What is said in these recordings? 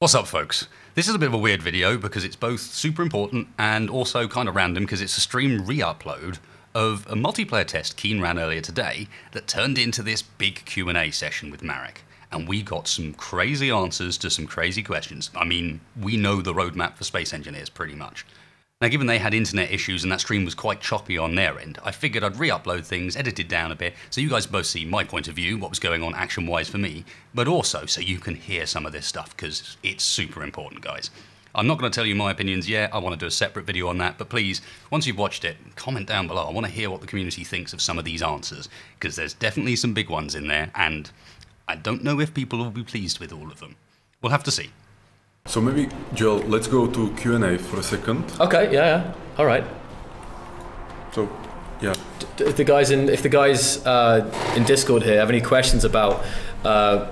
What's up, folks? This is a bit of a weird video because it's both super important and also kind of random because it's a stream re-upload of a multiplayer test Keen ran earlier today that turned into this big Q&A session with Marek. And we got some crazy answers to some crazy questions. I mean, we know the roadmap for space engineers pretty much. Now, given they had internet issues and that stream was quite choppy on their end, I figured I'd re-upload things, edit it down a bit, so you guys both see my point of view, what was going on action-wise for me, but also so you can hear some of this stuff, because it's super important, guys. I'm not going to tell you my opinions yet, I want to do a separate video on that, but please, once you've watched it, comment down below. I want to hear what the community thinks of some of these answers, because there's definitely some big ones in there, and I don't know if people will be pleased with all of them. We'll have to see. So maybe, Joel, let's go to Q&A for a second. Okay, yeah, yeah. All right. So, yeah. D- If the guys in if the guys uh, in Discord here have any questions about uh,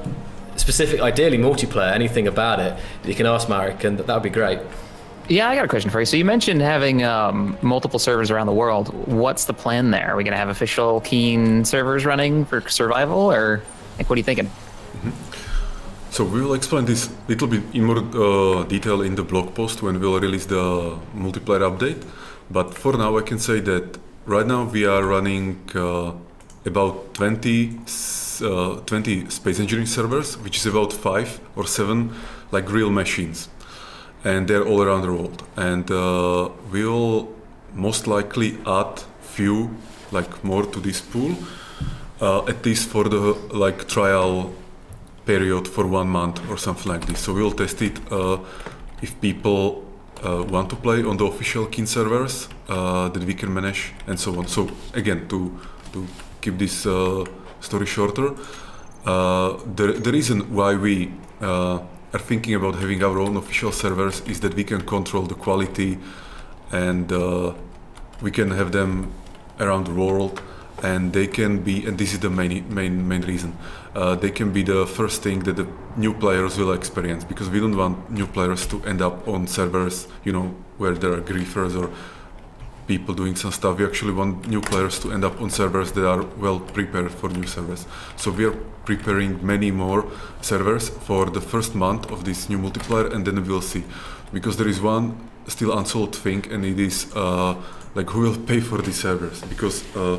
specific, ideally multiplayer, anything about it, you can ask Marek, and that would be great. Yeah, I got a question for you. So you mentioned having um, multiple servers around the world. What's the plan there? Are we going to have official Keen servers running for survival, or like what are you thinking? So we will explain this a little bit in more uh, detail in the blog post when we'll release the multiplayer update. But for now, I can say that right now we are running uh, about 20, s- uh, 20 space engineering servers, which is about five or seven like real machines, and they're all around the world. And uh, we will most likely add few like more to this pool, uh, at least for the like trial period for one month or something like this. So we'll test it uh, if people uh, want to play on the official Keen servers uh, that we can manage and so on. So again, to to keep this uh, story shorter, uh, the the reason why we uh, are thinking about having our own official servers is that we can control the quality and we can have them around the world and they can be and this is the main main main reason uh, they can be the first thing that the new players will experience because we don't want new players to end up on servers you know where there are griefers or people doing some stuff. We actually want new players to end up on servers that are well prepared for new servers. So we are preparing many more servers for the first month of this new multiplayer and then we'll see. Because there is one still unsolved thing and it is uh, like who will pay for these servers? Because uh,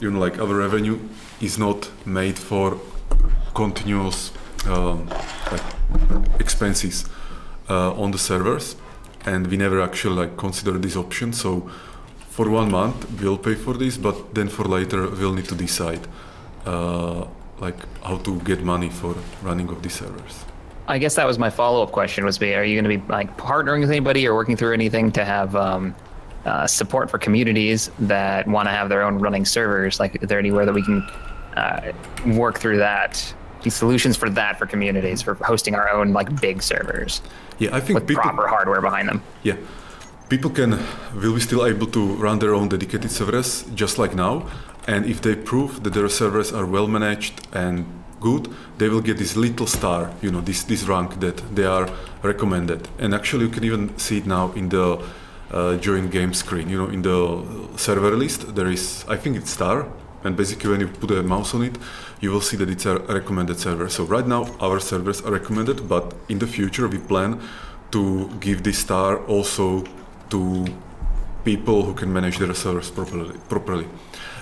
you know like our revenue is not made for continuous um, like expenses uh, on the servers and we never actually like consider this option so for one month we'll pay for this but then for later we'll need to decide uh, like how to get money for running of these servers I guess that was my follow-up question. Was be, are you going to be like partnering with anybody or working through anything to have um, uh, support for communities that want to have their own running servers? Like, is there anywhere that we can uh, work through that? The solutions for that for communities for hosting our own like big servers yeah i think with people proper hardware behind them. Yeah, people can will be still able to run their own dedicated servers just like now, and if they prove that their servers are well managed and good, they will get this little star, you know, this this rank that they are recommended. And actually, you can even see it now in the uh, join game screen. You know, in the server list, there is I think it's star. And basically, when you put a mouse on it, you will see that it's a recommended server. So right now, our servers are recommended, but in the future, we plan to give this star also to people who can manage their servers properly. properly.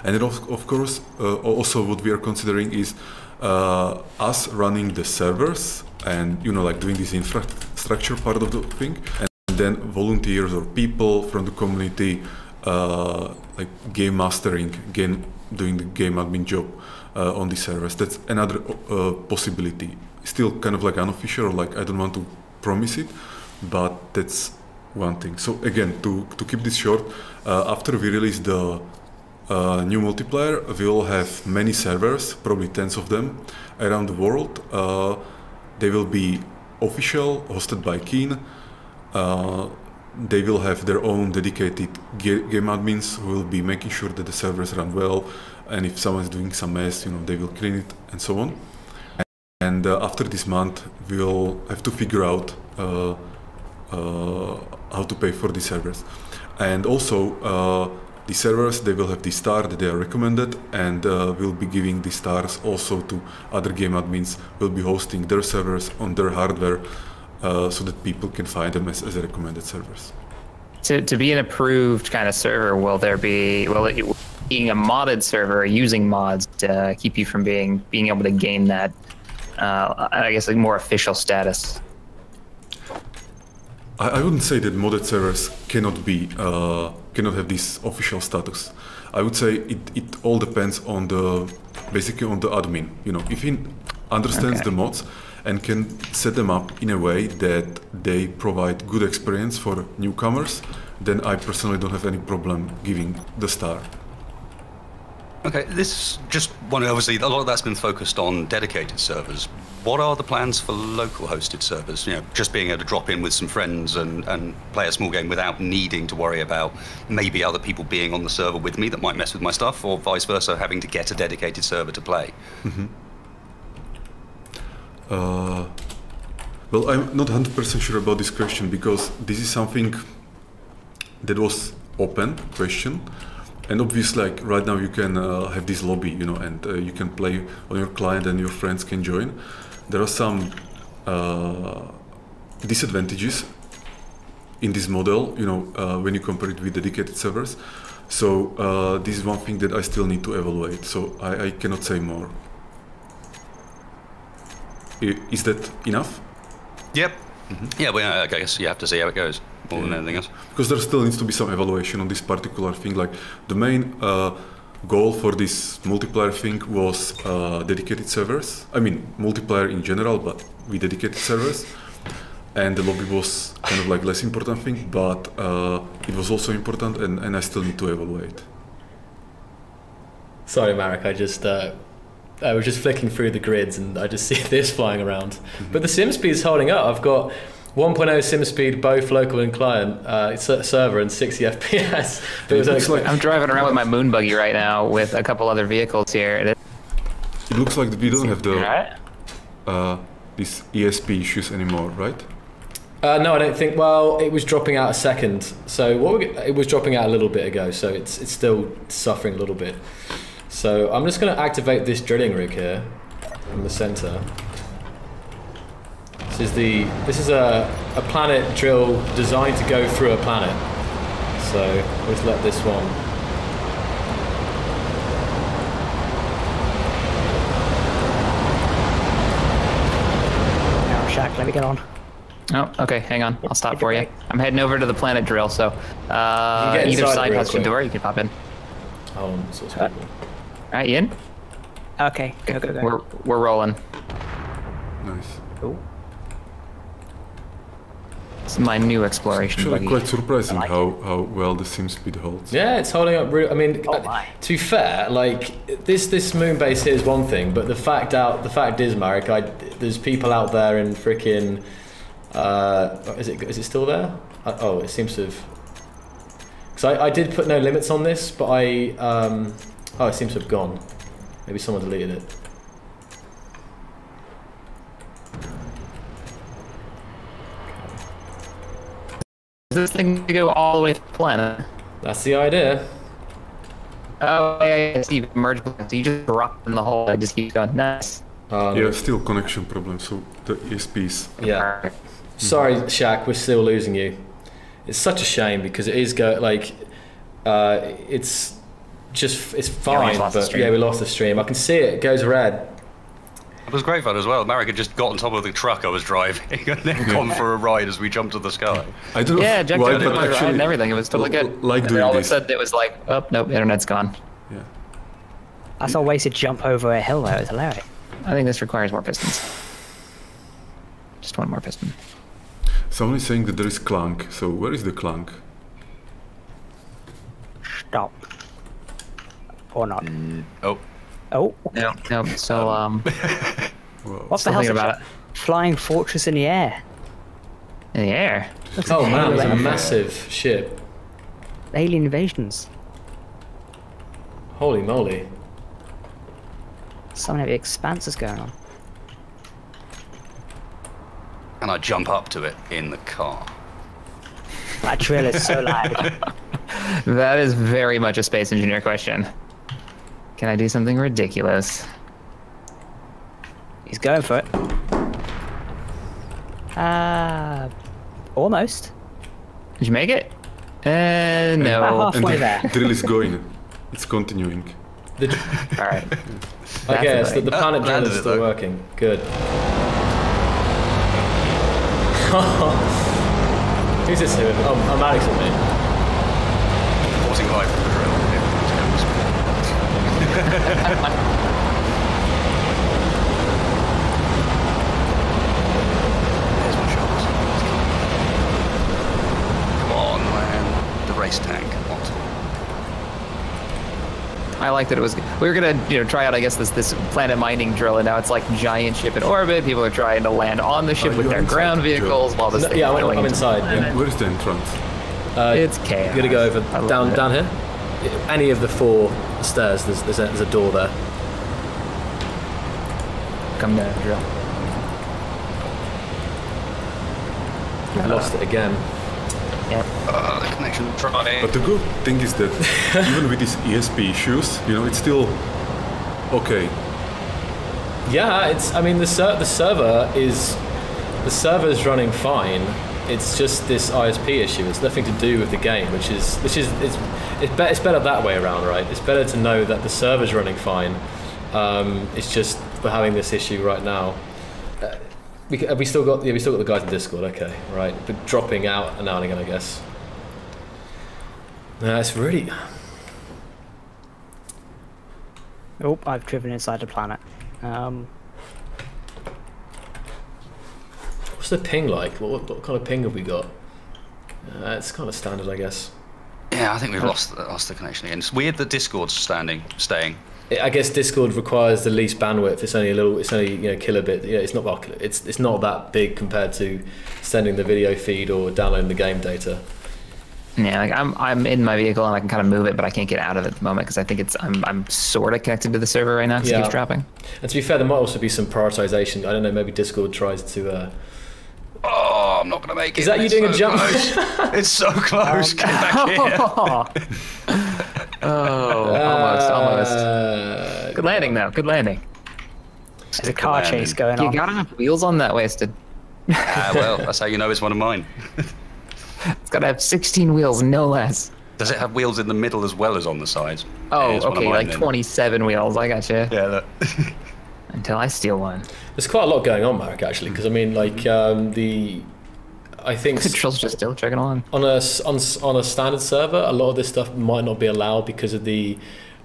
And then of, of course, uh, also what we are considering is uh, us running the servers and you know like doing this infrastructure part of the thing, and then volunteers or people from the community uh, like game mastering, game doing the game admin job uh, on the servers. That's another uh, possibility. Still kind of like unofficial, like I don't want to promise it, but that's one thing. So again, to, to keep this short, uh, after we release the uh, new multiplayer, we will have many servers, probably tens of them, around the world. Uh, they will be official, hosted by Keen. Uh, they will have their own dedicated game admins who will be making sure that the servers run well, and if someone is doing some mess, you know, they will clean it and so on. And uh, after this month, we'll have to figure out uh, uh, how to pay for the servers. And also, uh, the servers they will have the star that they are recommended, and uh, we'll be giving the stars also to other game admins. Will be hosting their servers on their hardware uh, so that people can find them as, as recommended servers. To, to be an approved kind of server, will there be will it being a modded server using mods to keep you from being being able to gain that uh, I guess like more official status? I, I wouldn't say that modded servers cannot be uh, cannot have this official status. I would say it, it all depends on the basically on the admin. You know, if he understands Okay. the mods and can set them up in a way that they provide good experience for newcomers, then I personally don't have any problem giving the star. Okay, this just one. Obviously, a lot of that's been focused on dedicated servers. What are the plans for local hosted servers? You know, just being able to drop in with some friends and, and play a small game without needing to worry about maybe other people being on the server with me that might mess with my stuff, or vice versa, having to get a dedicated server to play. Mm-hmm. Uh, well, I'm not 100% sure about this question because this is something that was open question. And obviously, like right now, you can uh, have this lobby, you know, and uh, you can play on your client, and your friends can join. There are some uh, disadvantages in this model, you know, uh, when you compare it with dedicated servers. So uh, this is one thing that I still need to evaluate. So I, I cannot say more. I- Is that enough? Yep. Yeah, well, I guess you have to see how it goes more than anything else. Because there still needs to be some evaluation on this particular thing. Like the main uh, goal for this multiplayer thing was uh, dedicated servers. I mean, multiplayer in general, but with dedicated servers. And the lobby was kind of like less important thing, but uh, it was also important, and, and I still need to evaluate. Sorry, Marek. I just uh, I was just flicking through the grids and I just see this flying around. But the sim speed is holding up. I've got 1.0 sim speed, both local and client, uh, server, and 60 FPS. But it looks unexpected. I'm driving around with my moon buggy right now with a couple other vehicles here. It- It looks like we don't have the uh, these ESP issues anymore, right? Uh, no, I don't think. Well, it was dropping out a second. So what we, it was dropping out a little bit ago. So it's it's still suffering a little bit. So I'm just going to activate this drilling rig here in the center. This is the this is a a planet drill designed to go through a planet. So let's let this one. Now, Shaq, let me get on. Oh, okay. Hang on. I'll stop for you. I'm heading over to the planet drill. So uh, either side has a quick. door. You can pop in. Oh, so it's Uh, people. All right, Ian. Okay, go, go, go. We're we're rolling. Nice. Cool. This is my new exploration Actually, buggy. quite surprising like how, how well the sim speed holds. Yeah, it's holding up. Real, I mean, Oh uh, to be fair, like this this moon base here is one thing, but the fact out the fact is, Marek, I, there's people out there in freaking. Uh, is it is it still there? Uh, oh, it seems to have. Because I, I did put no limits on this, but I um, oh, it seems to have gone. Maybe someone deleted it. Is this thing to go all the way to the planet? That's the idea. Oh, yeah, yeah, see, merge. So you just drop in the hole. It just keeps going. Nice. Um, Yeah, still connection problem. So the ESPs. yeah. Sorry, Shaq, we're still losing you. It's such a shame because it is go like, uh, it's just it's fine, lost the but yeah, we lost the stream. I can see it. It goes red. It was great fun as well. Marek had just got on top of the truck I was driving and then gone for a ride as we jumped to the sky. I don't know Yeah, Jack why, did but my ride and everything. It was totally l- good. like and then doing all of a sudden, it was like, oh nope, internet's gone. Yeah. I saw Wasted jump over a hill though. It was hilarious. I think this requires more pistons. Just one more piston. Someone is saying that there is clunk. So where is the clunk? Stop. Or not. Oh, Oh, No, no. So um, Wow. what the still hell? thinking about it. Flying fortress in the air. In the air. Looks Oh man, it's a massive ship. alien invasions. Holy moly! Something of the expanse is going on. and I jump up to it in the car. That drill is so loud. That is very much a space engineer question. Can I do something ridiculous? He's going for it. Uh, almost. Did you make it? Uh, no. About And halfway the there. drill is going. It's continuing. The, All right. okay, the so the planet Uh, drill is still working. Good. Who's this here? Oh, I'm Alex with me. Reporting live from the drill. There's my shots. Come on, man. The race tank. I like that it was. We were gonna, you know, try out, I guess, this this planet mining drill, and now it's like giant ship in orbit. People are trying to land on the ship Oh, with their ground the drill. vehicles while this No, yeah, I'm, I'm inside. And where is the entrance? Uh, It's chaos. Gonna go over down it. down here. Any of the four stairs. There's there's a, there's a door there. Come down, drill. We've lost it again. Yep. Uh, the connection trying. But the good thing is that even with these ESP issues, you know, it's still okay. Yeah, it's. I mean, the ser- the server is the server is running fine. It's just this ISP issue. It's nothing to do with the game, which is which is it's it's, be- it's better that way around, right? It's better to know that the server's running fine. Um, it's just we're having this issue right now. Uh, we, have we still got yeah, we still got the guys in Discord, okay, right? But dropping out now and again, I guess. No, it's really Oh, I've driven inside the planet. Um, what's the ping like? What, what, what kind of ping have we got? Uh, it's kind of standard, I guess. Yeah, I think we've lost lost the connection again. It's weird that Discord's standing, staying. I guess Discord requires the least bandwidth. It's only a little. It's only you know kilobit. Yeah, it's not well, It's it's not that big compared to sending the video feed or downloading the game data. Yeah, like I'm I'm in my vehicle and I can kind of move it, but I can't get out of it at the moment because I think it's I'm I'm sort of connected to the server right now because it keeps dropping. And to be fair, there might also be some prioritization. I don't know. Maybe Discord tries to. Uh, Oh, I'm not going to make it. is that you It's doing a jump? close. it's so close. Get back here. oh, almost, almost. Uh, Good landing though. Good landing. there's a car landing. chase going You on. You gotta have wheels on that wasted. Ah, well, that's how you know it's one of mine. It's gotta have 16 wheels, no less. Does it have wheels in the middle as well as on the sides? Oh, Yeah, it's one of okay, mine like then. 27 wheels. I got gotcha. Yeah, look. Until I steal one. There's quite a lot going on, Mark. Actually, because I mean, like um, the. I think Control's just still chugging along. on a on, on a standard server, a lot of this stuff might not be allowed because of the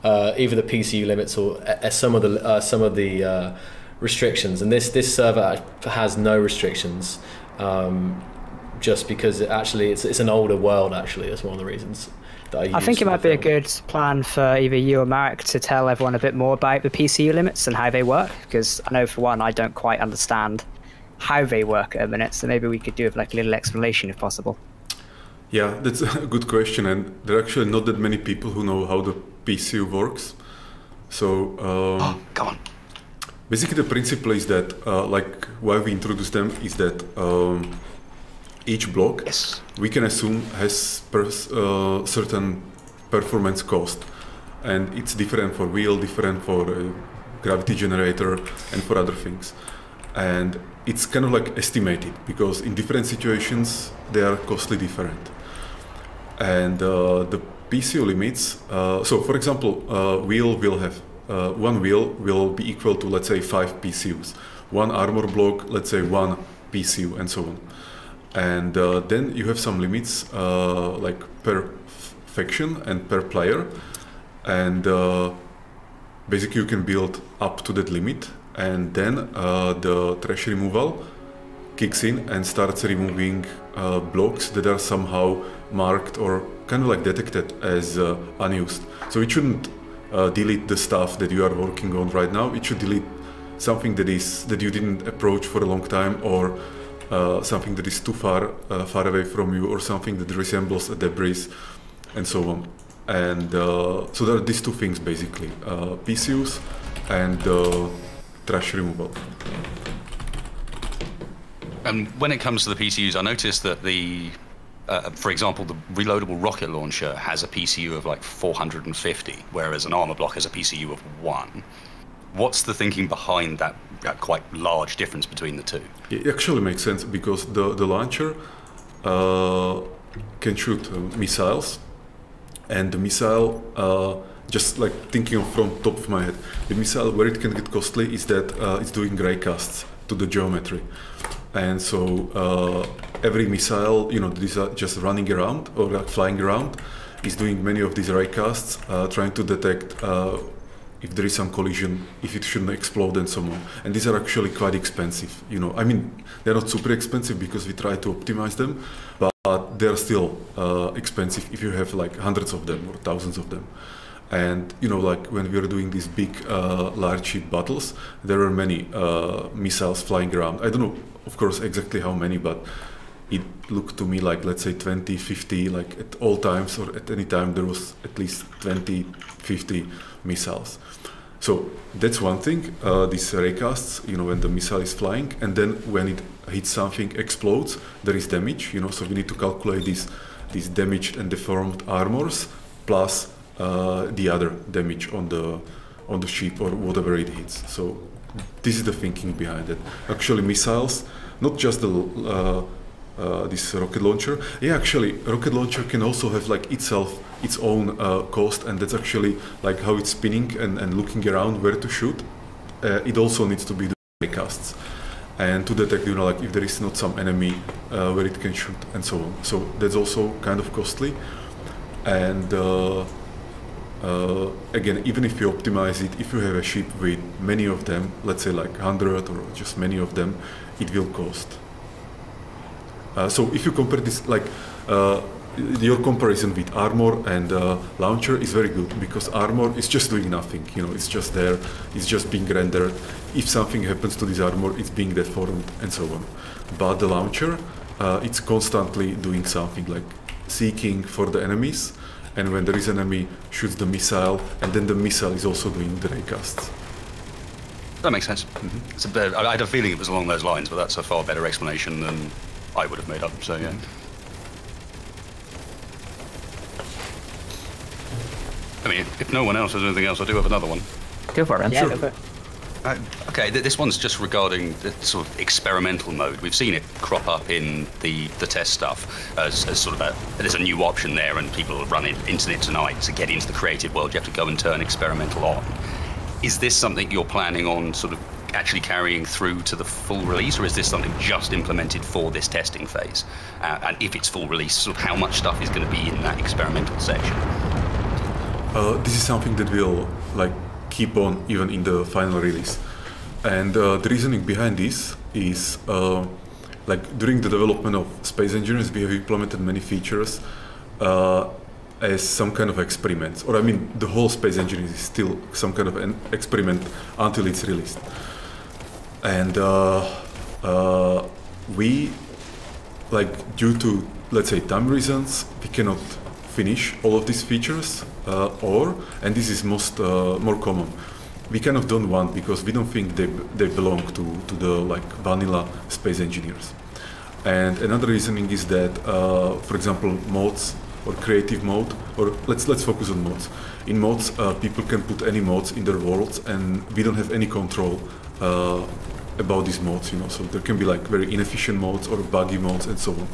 uh, either the PCU limits or uh, some of the uh, some of the uh, restrictions. And this this server has no restrictions, um, just because it actually it's it's an older world. Actually, that's one of the reasons. That I, I think it might the be a good plan for either you or Marek to tell everyone a bit more about the PCU limits and how they work, because I know for one I don't quite understand how they work at the minute. So maybe we could do like a little explanation if possible. Yeah, that's a good question, and there are actually not that many people who know how the PCU works. So um, Oh, come on. basically, the principle is that, uh, like, why we introduce them is that um, each block Yes. we can assume has uh, certain performance cost, and it's different for wheel, different for uh, gravity generator, and for other things. And it's kind of like estimated because in different situations they are costly different. And uh, the PCU limits. Uh, so, for example, uh, wheel will have uh, one wheel will be equal to let's say five PCUs. One armor block, let's say one PCU, and so on and uh, then you have some limits uh, like per faction and per player. And uh, basically you can build up to that limit. And then uh, the trash removal kicks in and starts removing uh, blocks that are somehow marked or kind of like detected as uh, unused. So it shouldn't delete the stuff that you are working on right now. It should delete something that is that you didn't approach for a long time or something that is too far uh, far away from you or something that resembles a debris and so on and uh, so there are these two things basically uh, PCUs and uh, trash removal And when it comes to the PCUs, I noticed that the, uh, for example, the reloadable rocket launcher has a PCU of like 450, whereas an armor block has a PCU of one. What's the thinking behind that uh, quite large difference between the two? It actually makes sense because the, the launcher uh, can shoot uh, missiles, and the missile, uh, just like thinking from top of my head, the missile where it can get costly is that uh, it's doing raycasts to the geometry, and so uh, every missile, you know, these are just running around or like flying around, is doing many of these raycasts, uh, trying to detect if there is some collision, if it shouldn't explode and so on. And these are actually quite expensive. You know, I mean, they're not super expensive because we try to optimize them, but they're still uh, expensive if you have like hundreds of them or thousands of them. And you know, like when we were doing these big, uh, large ship battles, there were many uh, missiles flying around. I don't know, of course, exactly how many, but it looked to me like let's say 20 50 like at all times or at any time there was at least 20 50 missiles so that's one thing uh, these raycasts you know when the missile is flying and then when it hits something explodes there is damage you know so we need to calculate these these damaged and deformed armors plus uh, the other damage on the on the ship or whatever it hits. So this is the thinking behind it. Actually missiles not just the uh, uh, this rocket launcher. Yeah, actually, rocket launcher can also have like itself its own uh, cost, and that's actually like how it's spinning and, and looking around where to shoot. Uh, it also needs to be the casts and to detect, you know, like if there is not some enemy uh, where it can shoot and so on. So that's also kind of costly. And uh, uh, again, even if you optimize it, if you have a ship with many of them, let's say like 100 or just many of them, it will cost. Uh, so if you compare this, like your comparison with armor and uh, launcher is very good because armor is just doing nothing. You know, it's just there, it's just being rendered. If something happens to this armor, it's being deformed and so on. But the launcher, uh, it's constantly doing something like seeking for the enemies, and when there is an enemy, shoots the missile, and then the missile is also doing the raycasts. That makes sense. Mm-hmm. Bit, I had a feeling it was along those lines, but that's a far better explanation than I would have made up. So yeah. I mean, if no one else has anything else, I do have another one. Go for it, man. Yeah, Sure. go for it. Uh, okay, th- this one's just regarding the sort of experimental mode. We've seen it crop up in the, the test stuff as, as sort of a there's a new option there, and people run it into it tonight. To get into the creative world, you have to go and turn experimental on. Is this something you're planning on sort of actually carrying through to the full release, or is this something just implemented for this testing phase? Uh, and if it's full release, sort of how much stuff is going to be in that experimental section? Uh, this is something that will like keep on even in the final release. And uh, the reasoning behind this is uh, like during the development of Space Engineers, we have implemented many features uh, as some kind of experiments. Or I mean, the whole Space Engineers is still some kind of an experiment until it's released. And uh, uh, we, like, due to let's say time reasons, we cannot finish all of these features, uh, or and this is most uh, more common. We kind of don't want because we don't think they, they belong to, to the like vanilla space engineers. And another reasoning is that, uh, for example, mods or creative mode, or let's let's focus on mods. In mods, uh, people can put any mods in their worlds, and we don't have any control uh, about these mods. You know, so there can be like very inefficient mods or buggy mods and so on.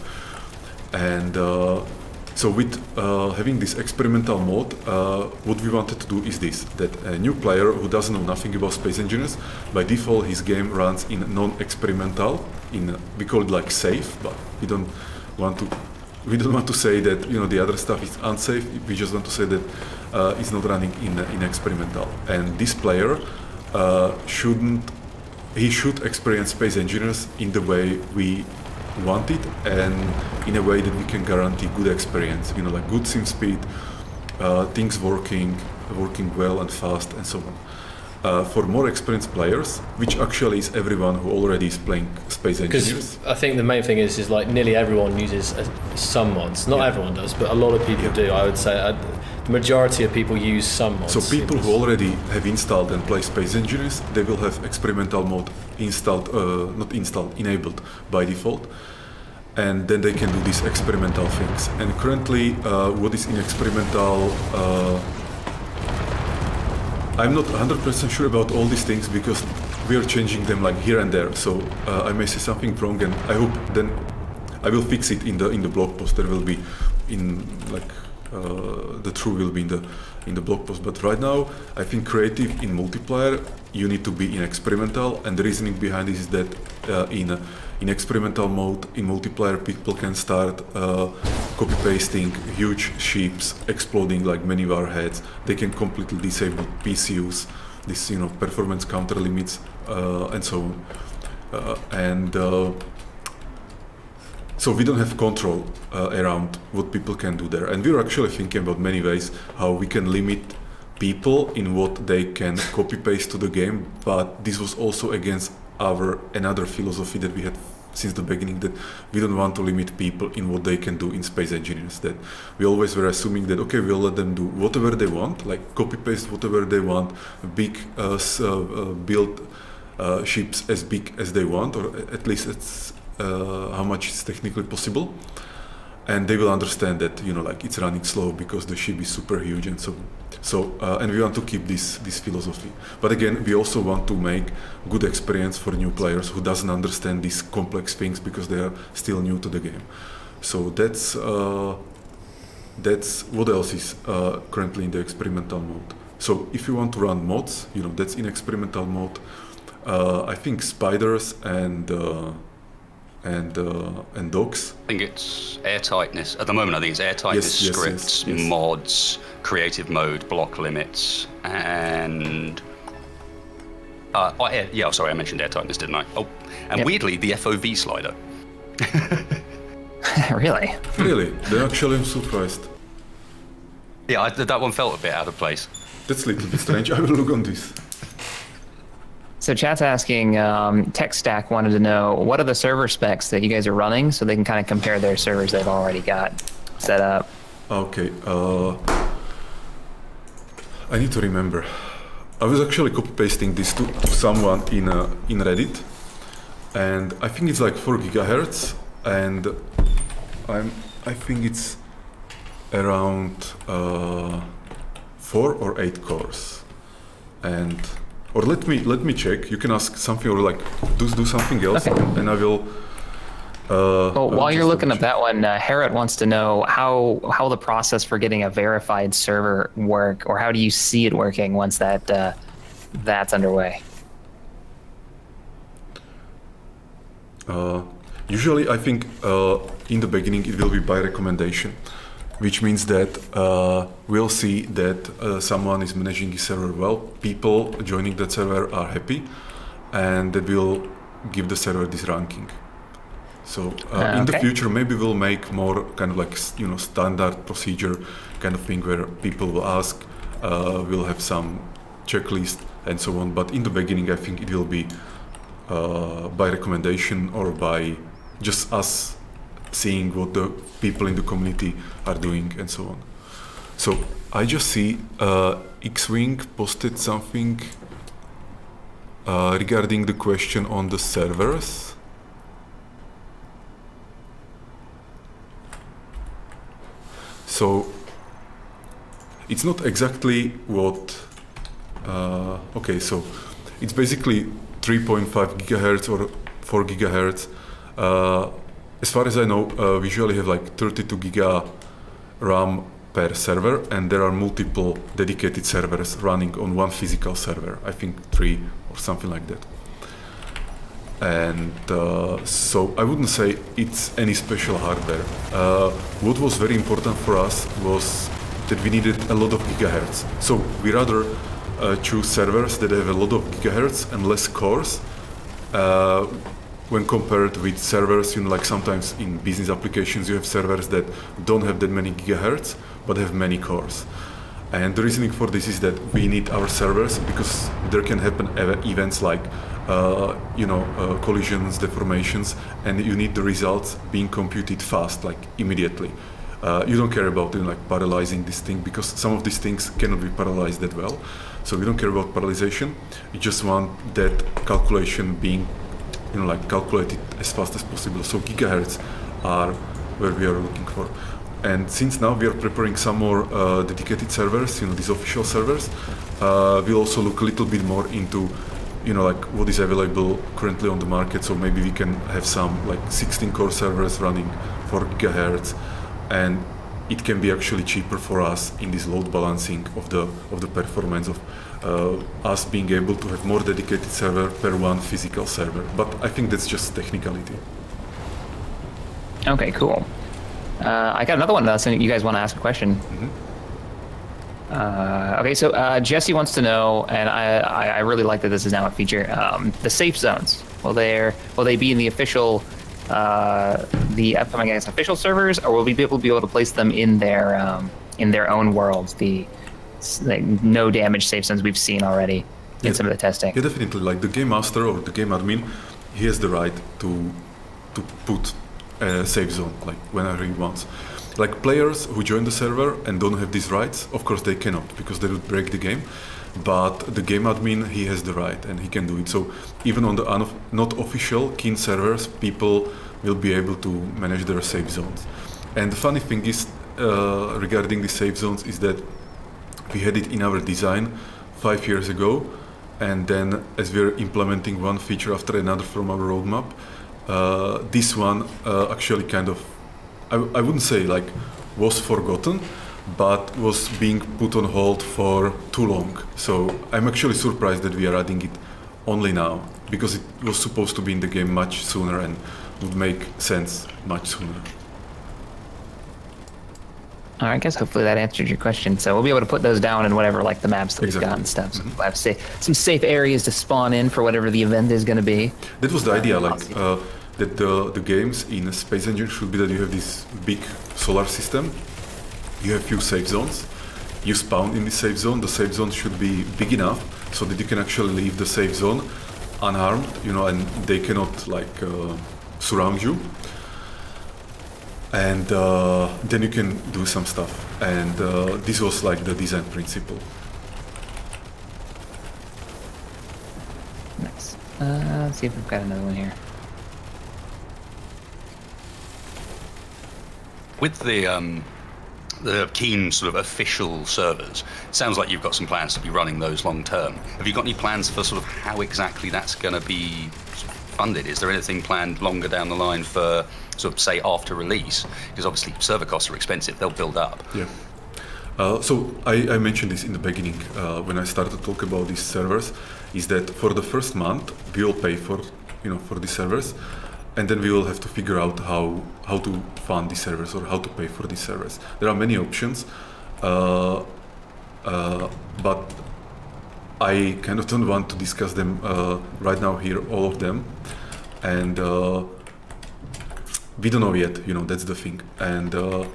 And uh, so with uh, having this experimental mode, uh, what we wanted to do is this, that a new player who doesn't know nothing about space engineers, by default his game runs in non-experimental, in we call it like safe, but we don't want to we don't want to say that you know the other stuff is unsafe. We just want to say that uh, it's not running in in experimental. And this player uh, shouldn't he should experience space engineers in the way we want it and in a way that we can guarantee good experience. You know, like good sim speed, uh, things working working well and fast, and so on. Uh, for more experienced players, which actually is everyone who already is playing space engineers. Because I think the main thing is, is like nearly everyone uses uh, some mods. Not Yeah. everyone does, but a lot of people do. I would say the majority of people use some mods. So people who already have installed and play Space Engineers, they will have experimental mode installed, uh, not installed, enabled by default, and then they can do these experimental things. And currently, uh, what is in experimental uh, I'm not 100% sure about all these things because we are changing them like here and there. So uh, I may say something wrong, and I hope then I will fix it in the in the blog post. There will be in like the true will be in the in the blog post. But right now, I think creative in multiplayer you need to be in experimental, and the reasoning behind this is that uh, in in experimental mode in multiplayer people can start uh, copy pasting huge ships exploding like many warheads they can completely disable pcus this you know performance counter limits uh, and so on uh, and uh, so we don't have control uh, around what people can do there. And we're actually thinking about many ways how we can limit people in what they can copy paste to the game. But this was also against our another philosophy that we had since the beginning that we don't want to limit people in what they can do in space engineers. That we always were assuming that okay we'll let them do whatever they want like copy paste whatever they want big uh, uh, uh, build uh, ships as big as they want or at least it's uh, how much is technically possible. And they will understand that you know like it's running slow because the ship is super huge and so so uh, and we want to keep this this philosophy. But again we also want to make good experience for new players who doesn't understand these complex things because they are still new to the game. So that's uh, that's what else is uh, currently in the experimental mode. So if you want to run mods you know that's in experimental mode. Uh, i think spiders and uh, and uh, and dogs. I think it's airtightness. At the moment, I think it's airtightness Yes, yes, scripts, yes, yes. mods, creative mode, block limits, and. Uh, oh, air, yeah, sorry, I mentioned airtightness, didn't I? Oh, and Yep. weirdly, the FOV slider. really? Really, they actually am surprised. Yeah, I, that one felt a bit out of place. That's a little bit strange. I will look on this. So chat's asking, um, Tech Stack wanted to know what are the server specs that you guys are running so they can kind of compare their servers they've already got set up. Okay, uh, I need to remember. I was actually copy pasting this to, to someone in uh, in Reddit, and I think it's like four gigahertz, and I'm I think it's around uh, four or eight cores, and or let me let me check. You can ask something or like do do something else, Okay. and, and I will. Uh, Well, while you're looking at that one, uh, Harriet wants to know how how the process for getting a verified server work, or how do you see it working once that uh, that's underway? Uh, usually, I think uh, in the beginning it will be by recommendation, which means that uh, we'll see that uh, someone is managing the server well, people joining that server are happy, and that will give the server this ranking. So uh, Ah, in the future, maybe we'll make more kind of like you know standard procedure kind of thing where people will ask, uh, we'll have some checklist and so on. But in the beginning, I think it will be uh, by recommendation or by just us seeing what the people in the community are doing and so on. So I just see uh, X-Wing posted something uh, regarding the question on the servers. So it's not exactly what. Uh, okay, so it's basically 3.5 gigahertz or 4 gigahertz. As far as I know, uh, we usually have like 32 giga RAM per server, and there are multiple dedicated servers running on one physical server. I think three or something like that. And uh, so I wouldn't say it's any special hardware. Uh, what was very important for us was that we needed a lot of gigahertz. So we rather uh, choose servers that have a lot of gigahertz and less cores uh, when compared with servers, you know, like sometimes in business applications you have servers that don't have that many gigahertz but have many cores. And the reasoning for this is that we need our servers because there can happen ev- events like, uh, you know, uh, collisions, deformations, and you need the results being computed fast, like immediately. Uh, you don't care about you know, like parallelizing this thing because some of these things cannot be parallelized that well. So we don't care about parallelization. We just want that calculation being, you know, like calculated as fast as possible. So gigahertz are where we are looking for. And since now we are preparing some more uh, dedicated servers, you know, these official servers, Uh, we'll also look a little bit more into you know like what is available currently on the market so maybe we can have some like 16 core servers running 4 gigahertz and it can be actually cheaper for us in this load balancing of the of the performance of us being able to have more dedicated server per one physical server but i think that's just technicality Okay, cool. Uh, I got another one. Uh, so you guys want to ask a question? Uh, okay, so uh, Jesse wants to know, and I, I, I really like that this is now a feature. Um, the safe zones will they will they be in the official, uh, the upcoming guess, official servers, or will we be able to be able to place them in their um, in their own worlds? The like, no damage safe zones we've seen already in Yeah. some of the testing. Yeah, definitely. Like the game master or the game admin, he has the right to to put a safe zone like whenever he wants. Like players who join the server and don't have these rights, of course they cannot because they would break the game. But the game admin, he has the right and he can do it. So even on the not official Keen servers, people will be able to manage their safe zones. And the funny thing is uh, regarding the safe zones is that we had it in our design five years ago and then as we're implementing one feature after another from our roadmap uh, this one uh, actually kind of I, I wouldn't say like was forgotten but was being put on hold for too long. So i'm actually surprised that we are adding it only now because it was supposed to be in the game much sooner and would make sense much sooner All right, I guess hopefully that answered your question. So we'll be able to put those down in whatever like the maps that we've Exactly. got and stuff. So we'll have some safe areas to spawn in for whatever the event is going to be. That was the idea, like uh, that the the games in Space Engine should be that you have this big solar system, you have few safe zones, you spawn in the safe zone. The safe zone should be big enough so that you can actually leave the safe zone unharmed, you know, and they cannot like uh, surround you. And uh, then you can do some stuff. And uh, this was like the design principle. Nice. Uh, let's see if we've got another one here. With the um, the Keen sort of official servers, it sounds like you've got some plans to be running those long term. Have you got any plans for sort of how exactly that's going to be sort of funded? Is there anything planned longer down the line for sort of say after release? Because obviously server costs are expensive; they'll build up. Yeah. Uh, so I, I mentioned this in the beginning uh, when I started to talk about these servers, is that for the first month we will pay for you know for these servers, and then we will have to figure out how how to fund these servers or how to pay for these servers. There are many options, uh, uh, but I kind of don't want to discuss them uh, right now here, all of them, and uh, we don't know yet. You know that's the thing, and. Uh,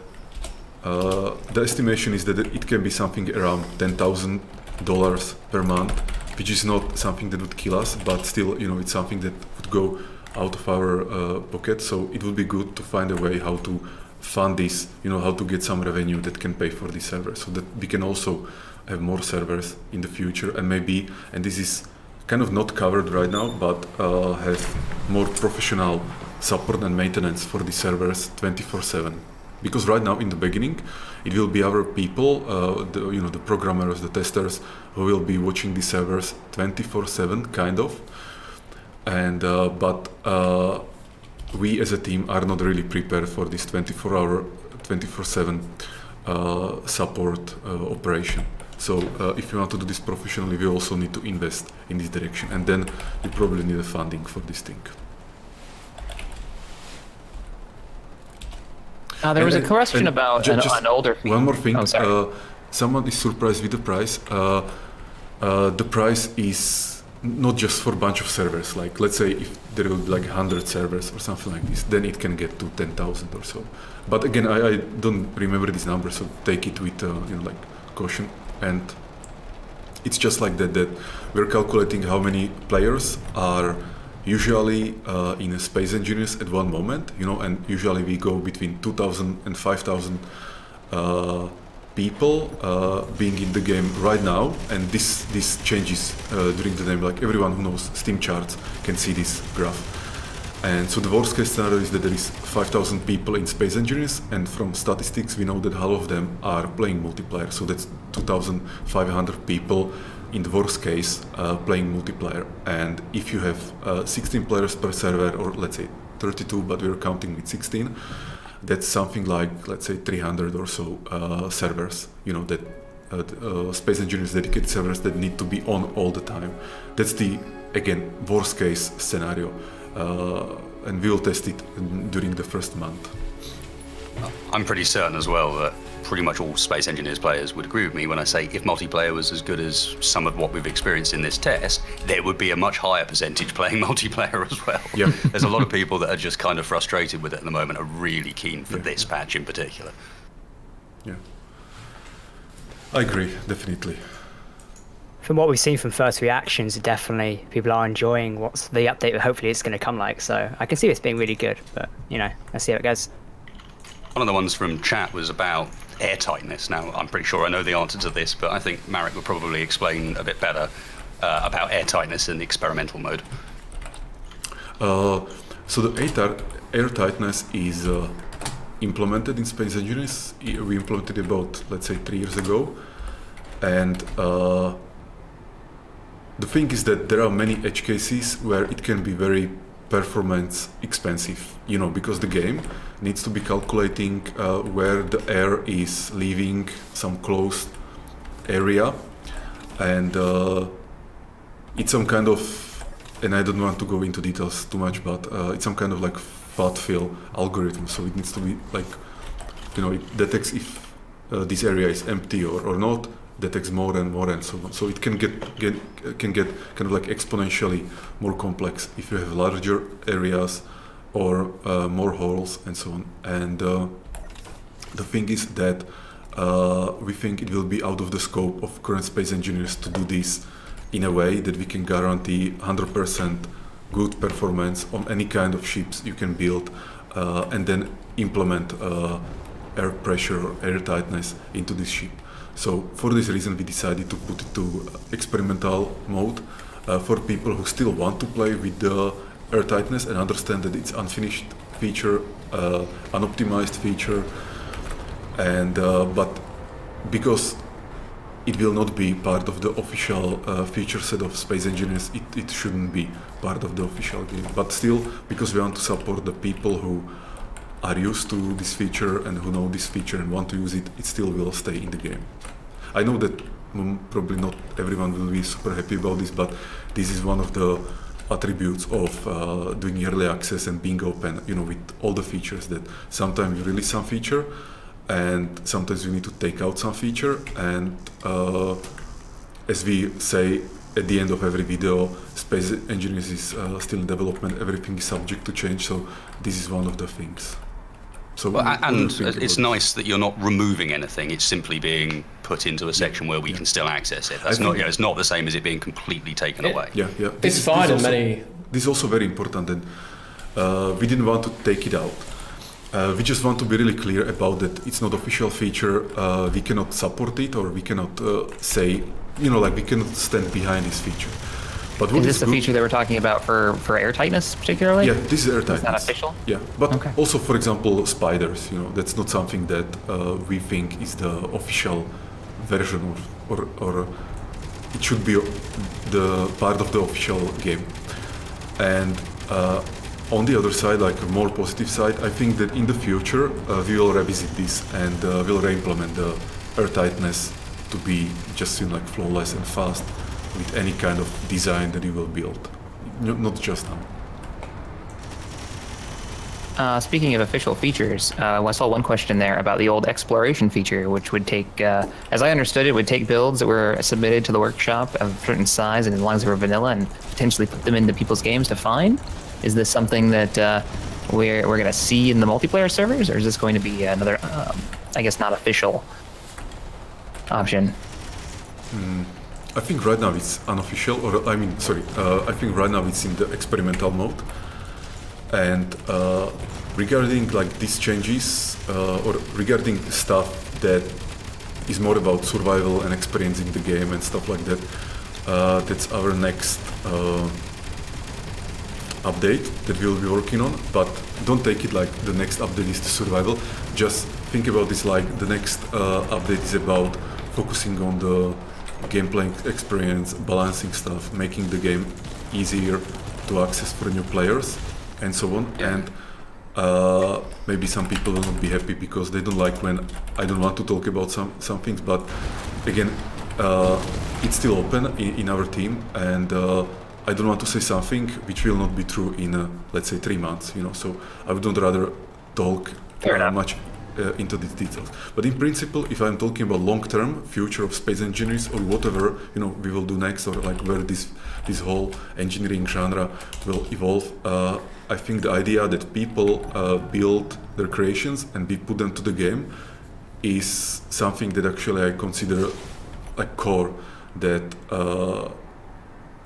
uh, the estimation is that it can be something around ten thousand dollars per month, which is not something that would kill us, but still, you know, it's something that would go out of our uh, pocket. So it would be good to find a way how to fund this, you know, how to get some revenue that can pay for this server so that we can also have more servers in the future, and maybe, and this is kind of not covered right now, but uh, have more professional support and maintenance for the servers 24/7 because right now in the beginning it will be our people uh, the, you know the programmers the testers who will be watching the servers 24/7 kind of. And uh, but uh, we as a team are not really prepared for this 24 hour 24/7 uh, support uh, operation so uh, if you want to do this professionally we also need to invest in this direction and then you probably need a funding for this thing Uh, there was a question and about ju- an, just an older. One more thing. Oh. Uh, someone is surprised with the price. Uh, uh, the price is not just for a bunch of servers. Like, let's say if there will be like 100 servers or something like this, then it can get to 10,000 or so. But again, I, I don't remember these numbers, so take it with uh, you know like caution. And it's just like that. That we're calculating how many players are usually uh, in a space engineers at one moment you know and usually we go between 2000 and 5000 uh, people uh, being in the game right now and this this changes uh, during the day like everyone who knows steam charts can see this graph And so the worst case scenario is that there is 5,000 people in Space Engineers, and from statistics we know that half of them are playing multiplayer. So that's 2,500 people in the worst case uh, playing multiplayer. And if you have uh, 16 players per server, or let's say 32, but we're counting with 16, that's something like let's say 300 or so uh, servers. You know that uh, uh, Space Engineers dedicated servers that need to be on all the time. That's the again worst case scenario Uh, and we will test it during the first month. I'm pretty certain as well that pretty much all Space Engineers players would agree with me when I say if multiplayer was as good as some of what we've experienced in this test, there would be a much higher percentage playing multiplayer as well. Yeah. There's a lot of people that are just kind of frustrated with it at the moment, are really keen for Yeah. this patch in particular. Yeah, I agree, definitely. From what we've seen from first reactions, definitely people are enjoying what's the update. Hopefully, it's going to come like. So I can see this being really good. But you know, let's see how it goes. One of the ones from chat was about airtightness. Now, I'm pretty sure I know the answer to this, but I think Marek would probably explain a bit better uh, about airtightness in the experimental mode. Uh, so the air, air tightness is uh, implemented in Space Engineers. I- We implemented it about, let's say, three years ago. And uh, the thing is that there are many edge cases where it can be very performance expensive, you know, because the game needs to be calculating uh, where the air is leaving some closed area. And uh, it's some kind of and I don't want to go into details too much, but uh, it's some kind of like flood fill algorithm. So it needs to be like, you know, it detects if uh, this area is empty or, or not, detects more and more and so on. So it can get, get can get kind of like exponentially more complex if you have larger areas or uh, more holes and so on. And uh, the thing is that uh, we think it will be out of the scope of current space engineers to do this in a way that we can guarantee 100% good performance on any kind of ships you can build uh, and then implement uh, air pressure or air tightness into this ship. So for this reason we decided to put it to experimental mode uh, for people who still want to play with the air tightness and understand that it's unfinished feature, uh, unoptimized feature, and uh, but because it will not be part of the official uh, feature set of space engineers it, it shouldn't be part of the official game. But still because we want to support the people who are used to this feature and who know this feature and want to use it it still will stay in the game i know that mm, probably not everyone will be super happy about this but this is one of the attributes of uh, doing early access and being open you know with all the features that sometimes you release some feature and sometimes you need to take out some feature. And uh, as we say at the end of every video space engineers is uh, still in development. Everything is subject to change. So this is one of the things so Well, we- and it's nice that you're not removing anything. It's simply being put into a section where we can still access it. That's not, think- you know, it's not the same as it being completely taken It- away. yeah yeah This, It's fine in many. this is also very important and uh, we didn't want to take it out uh, we just want to be really clear about that it's not official feature uh, we cannot support it or we cannot uh, say you know like we cannot stand behind this feature but Is this the good- feature that we're talking about for, for air tightness particularly? yeah this is airtight Is that official? yeah but Okay. also for example spiders you know that's not something that uh, we think is the official version of or, or it should be the part of the official game and uh, on the other side like a more positive side i think that in the future uh, we will revisit this and uh, we'll re-implement the air tightness to be just you know, like flawless and fast with any kind of design that you will build N- not just now Uh, speaking of official features, uh, I saw one question there about the old exploration feature, which would take, uh, as I understood it, would take builds that were submitted to the workshop of a certain size and as long as they were vanilla and potentially put them into people's games to find. Is this something that uh, we're, we're going to see in the multiplayer servers, or is this going to be another, um, I guess, not official option? I think right now it's unofficial, or I mean, sorry, uh, I think right now it's in the experimental mode. And uh, regarding like these changes, uh, or regarding stuff that is more about survival and experiencing the game and stuff like that, uh, that's our next uh, update that we'll be working on, but don't take it like the next update is the survival. Just think about this like the next uh, update is about focusing on the gameplay experience, balancing stuff, making the game easier to access for new players, and so on. Yeah. And uh, maybe some people will not be happy because they don't like when I don't want to talk about some some things. But again, uh, it's still open in, in our team, and uh, I don't want to say something which will not be true in uh, let's say three months. You know, so I would not rather talk uh, much uh, into these details. But in principle, if I'm talking about long-term future of space engineers or whatever you know we will do next, or like where this this whole engineering genre will evolve, uh, I think the idea that people uh, build their creations and we put them to the game is something that actually I consider a core that. Uh,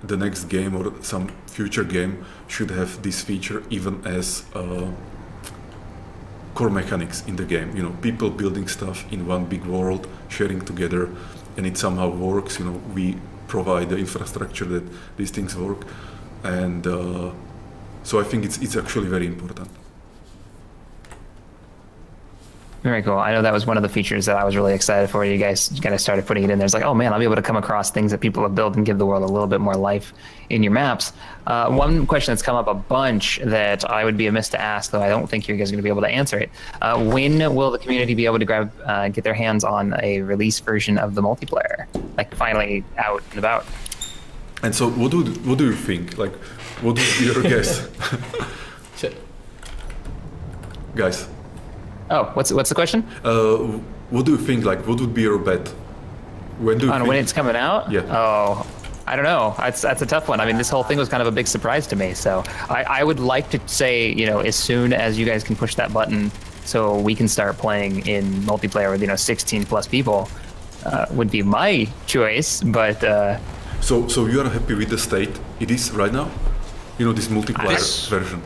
the next game or some future game should have this feature even as uh, core mechanics in the game. You know, people building stuff in one big world, sharing together, and it somehow works. You know, we provide the infrastructure that these things work, and uh, so I think it's it's actually very important. Very cool. I know that was one of the features that I was really excited for. You guys kind of started putting it in there. It's like, oh man, I'll be able to come across things that people have built and give the world a little bit more life in your maps. Uh, one question that's come up a bunch that I would be amiss to ask, though I don't think you guys are going to be able to answer it. Uh, when will the community be able to grab, uh, get their hands on a release version of the multiplayer, like finally out and about? And so, what do what do you think? Like, what be your guess, guys? Oh, what's what's the question? Uh, what do you think? Like, what would be your bet? When do you On think? when it's coming out? Yeah. Oh, I don't know. That's that's a tough one. I mean, this whole thing was kind of a big surprise to me. So I, I would like to say, you know, as soon as you guys can push that button, so we can start playing in multiplayer with you know 16 plus people, uh, would be my choice. But uh, So, so you are happy with the state it is right now? You know, this multiplayer Yes. version.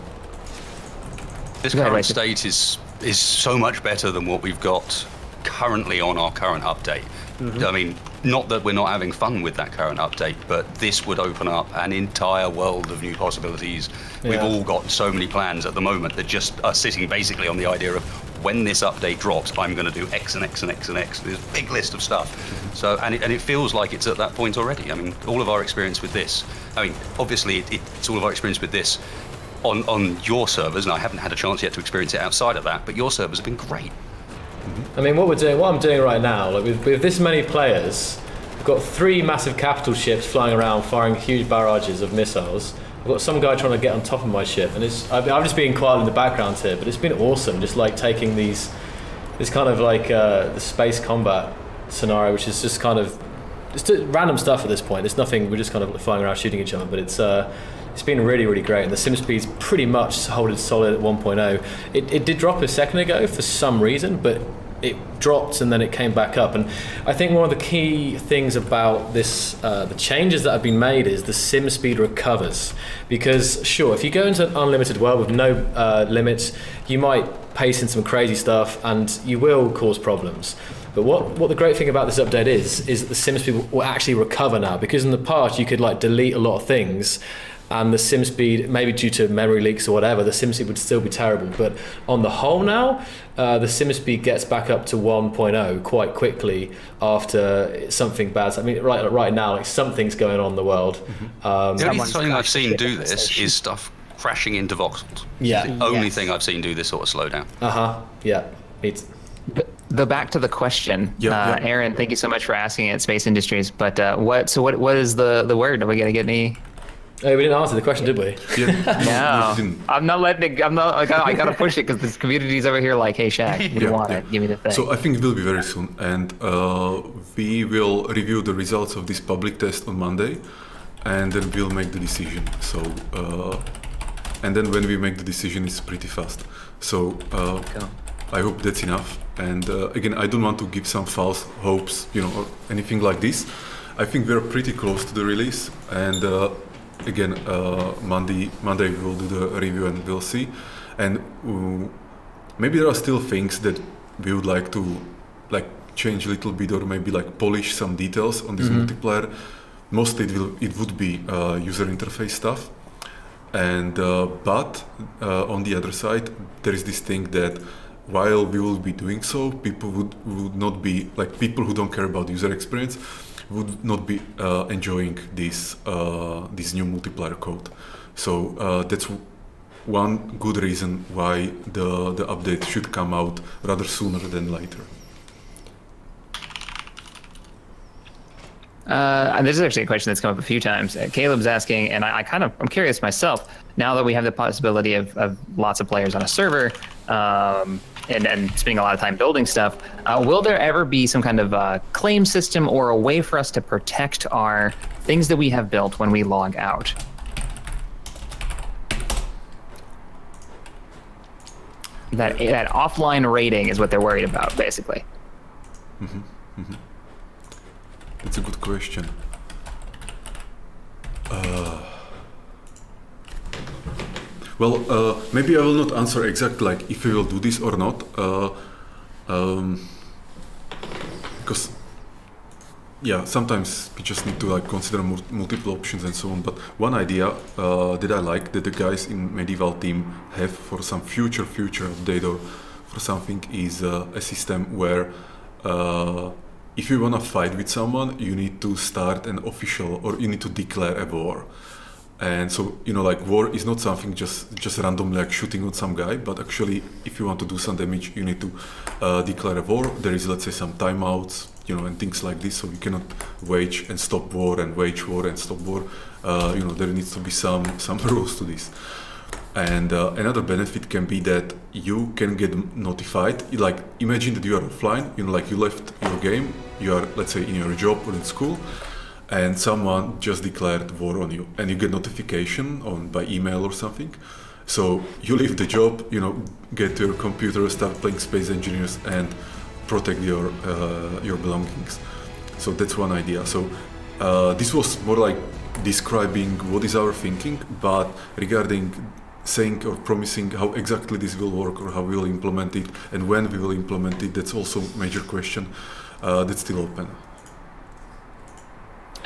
This current state is is so much better than what we've got currently on our current update. Mm-hmm. I mean, not that we're not having fun with that current update, but this would open up an entire world of new possibilities. We've all got so many plans at the moment that just are sitting basically on the idea of when this update drops, I'm going to do X and X and X and X. There's a big list of stuff. Mm-hmm. So, and it, and it feels like it's at that point already. I mean, all of our experience with this. I mean, obviously, it, it's all of our experience with this on, on your servers, and I haven't had a chance yet to experience it outside of that, but your servers have been great. I mean, what we're doing, what I'm doing right now, like with, with this many players, I've got three massive capital ships flying around, firing huge barrages of missiles. I've got some guy trying to get on top of my ship, and it's I've, I'm just been quiet in the background here, but it's been awesome, just like taking these, this kind of like uh, the space combat scenario, which is just kind of just random stuff at this point. There's nothing. We're just kind of flying around shooting each other, but it's uh, it's been really really great. And the sim speed's pretty much holding solid at 1.0. It, it did drop a second ago for some reason, but it dropped and then it came back up. And I think one of the key things about this, uh, the changes that have been made, is the sim speed recovers. Because sure, if you go into an unlimited world with no uh, limits, you might pace in some crazy stuff and you will cause problems. But what, what the great thing about this update is, is that the sim speed will actually recover now. Because in the past, you could like delete a lot of things and the sim speed, maybe due to memory leaks or whatever, the sim speed would still be terrible. But on the whole now, uh, the sim speed gets back up to 1.0 quite quickly after something bad. I mean, right right now, like something's going on in the world. Um, The only thing I've seen do this is stuff crashing into voxels. Yeah. It's the only Yes. thing I've seen do this sort of slowdown. uh huh. Yeah. It's, the back to the question, Yeah, uh, yeah. Aaron. Thank you so much for asking it, Space Industries. But uh, what? So what? What is the the word? Are we gonna get any? Oh, we didn't answer the question, did we? Yeah, No, you didn't. I'm not letting it. I'm not. I gotta, I gotta push it because this community's over here like, hey, Shaq, we Yeah, want yeah. it. Give me the thing. So I think it will be very soon, and uh, we will review the results of this public test on Monday, and then we'll make the decision. So, uh, and then when we make the decision, it's pretty fast. So uh, I hope that's enough. And uh, again, I don't want to give some false hopes, you know, or anything like this. I think we're pretty close to the release, and uh, again, uh, Monday, Monday we will do the review and we'll see. And uh, maybe there are still things that we would like to like change a little bit or maybe like polish some details on this multiplayer. Mostly it will it would be uh, user interface stuff. And uh, but uh, on the other side, there is this thing that while we will be doing so, people would would not be like people who don't care about user experience would not be uh, enjoying this uh, this new multiplayer code. So uh, that's one good reason why the the update should come out rather sooner than later. Uh, and this is actually a question that's come up a few times. Uh, Caleb's asking, and I, I kind of I'm curious myself. Now that we have the possibility of, of lots of players on a server, um, and, and spending a lot of time building stuff, uh, will there ever be some kind of uh, claim system or a way for us to protect our things that we have built when we log out? That that offline rating is what they're worried about, basically. It's a good question. Uh, well, uh, maybe I will not answer exactly like if we will do this or not, uh, um, because yeah, sometimes we just need to like consider mul- multiple options and so on. But one idea uh, that I like that the guys in medieval team have for some future future update or for something is uh, a system where uh, if you wanna fight with someone, you need to start an official or you need to declare a war. And so you know, like war is not something just just randomly like shooting on some guy, but actually, if you want to do some damage, you need to uh, declare a war. There is, let's say, some timeouts, you know, and things like this. So you cannot wage and stop war and wage war and stop war. Uh, you know, there needs to be some some rules to this. And uh, another benefit can be that you can get notified. Like imagine that you are offline. You know, like you left your game. You are, let's say, in your job or in school and someone just declared war on you and you get notification on by email or something so you leave the job you know get to your computer start playing space engineers and protect your uh, your belongings so that's one idea so uh, this was more like describing what is our thinking but regarding saying or promising how exactly this will work or how we will implement it and when we will implement it that's also a major question uh, that's still open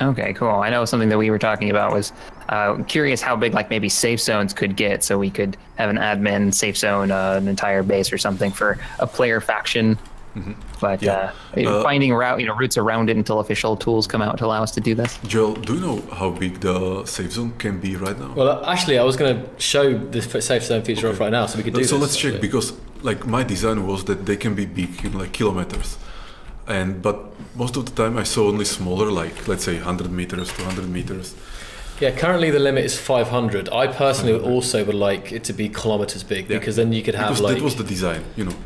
Okay, cool. I know something that we were talking about was uh, curious how big, like maybe safe zones could get, so we could have an admin safe zone, uh, an entire base or something for a player faction. But Yeah. uh, Uh, finding route, you know, routes around it until official tools come out to allow us to do this. Joel, do you know how big the safe zone can be right now? Well, actually, I was going to show the safe zone feature off right now, so we could do so this. let's check actually. because like my design was that they can be big, you know, like kilometers, and but most of the time I saw only smaller, like let's say 100 meters, 200 meters. Yeah, currently the limit is 500. I personally also would like it to be kilometers big Yeah. because then you could have Because like that was the design, you know.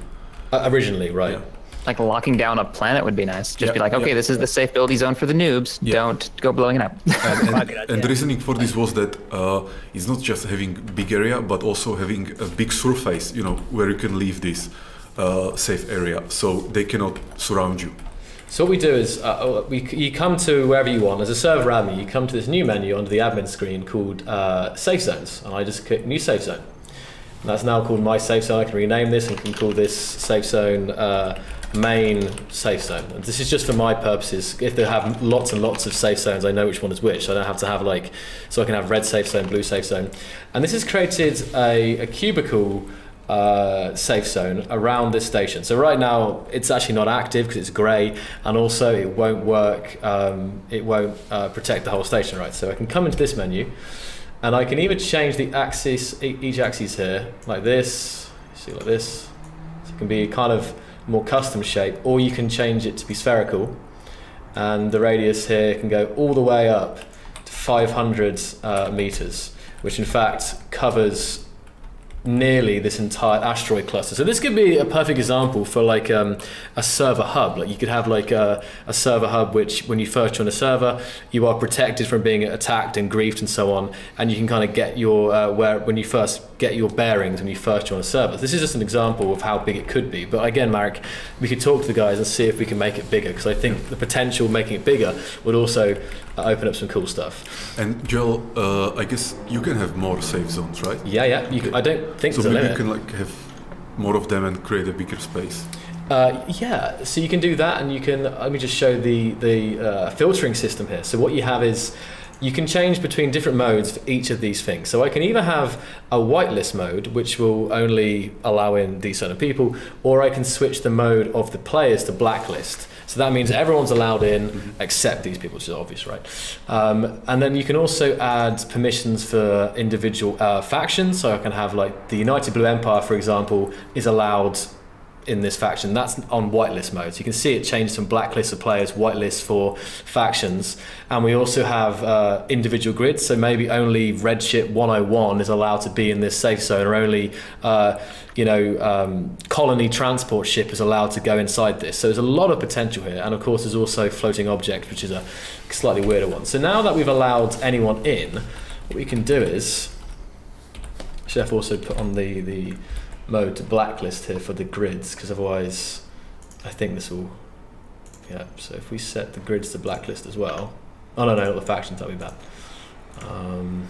uh, originally, right? Yeah. Like locking down a planet would be nice. Just Yeah, be like, okay, yeah. this is the safe building zone for the noobs. Yeah. Don't go blowing it up. And, and, and the reasoning for this was that uh, it's not just having big area, but also having a big surface, you know, where you can leave this uh, safe area, so they cannot surround you. So what we do is uh, uh, we, you come to wherever you want. As a server admin, you come to this new menu under the admin screen called uh, Safe Zones, and I just click New Safe Zone. And that's now called My Safe Zone. I can rename this and can call this Safe Zone uh, Main Safe Zone. This is just for my purposes. If they have lots and lots of safe zones, I know which one is which. I don't have to have like, so I can have red safe zone, blue safe zone. And this has created a, a cubicle uh, safe zone around this station. So right now it's actually not active because it's grey, and also it won't work. Um, it won't uh, protect the whole station, right? So I can come into this menu, and I can either change the axis, each axis here, like this. See, like this. So it can be kind of more custom shape, or you can change it to be spherical, and the radius here can go all the way up to 500 uh, meters, which in fact covers nearly this entire asteroid cluster. So this could be a perfect example for like um, a server hub. Like you could have like a, a server hub which when you first join a server, you are protected from being attacked and griefed and so on, and you can kind of get your uh, where when you first get your bearings when you first join a server. This is just an example of how big it could be. But again, Marek, we could talk to the guys and see if we can make it bigger because I think the potential making it bigger would also uh, open up some cool stuff. And Joel, uh, I guess you can have more safe zones, right? Yeah, yeah. You can, I don't think So maybe you can like have more of them and create a bigger space. Uh, yeah, so you can do that, and you can. Let me just show the the uh, filtering system here. So what you have is you can change between different modes for each of these things. So I can either have a whitelist mode, which will only allow in these certain people, or I can switch the mode of the players to blacklist. So that means everyone's allowed in except these people, which is obvious, right? Um, and then you can also add permissions for individual uh, factions. So I can have like the United Blue Empire, for example, is allowed in this faction. That's on whitelist mode. So you can see it changed from blacklist of players, whitelist for factions. And we also have uh, individual grids. So maybe only Red Ship 101 is allowed to be in this safe zone, or only uh, you know um, colony transport ship is allowed to go inside this. So there's a lot of potential here. And of course, there's also floating object, which is a slightly weirder one. So now that we've allowed anyone in, what we can do is Chef also put on the the mode to blacklist here for the grids because otherwise I think this will yeah so if we set the grids to blacklist as well oh no no not the factions that'll be bad. Um,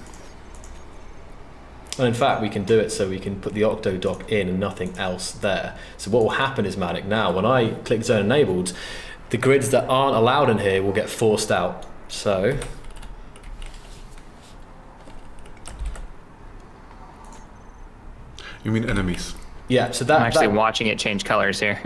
and in fact we can do it so we can put the octodoc in and nothing else there. So what will happen is Matic now when I click zone enabled the grids that aren't allowed in here will get forced out. So You mean enemies? yeah so that, I'm actually that watching it change colors here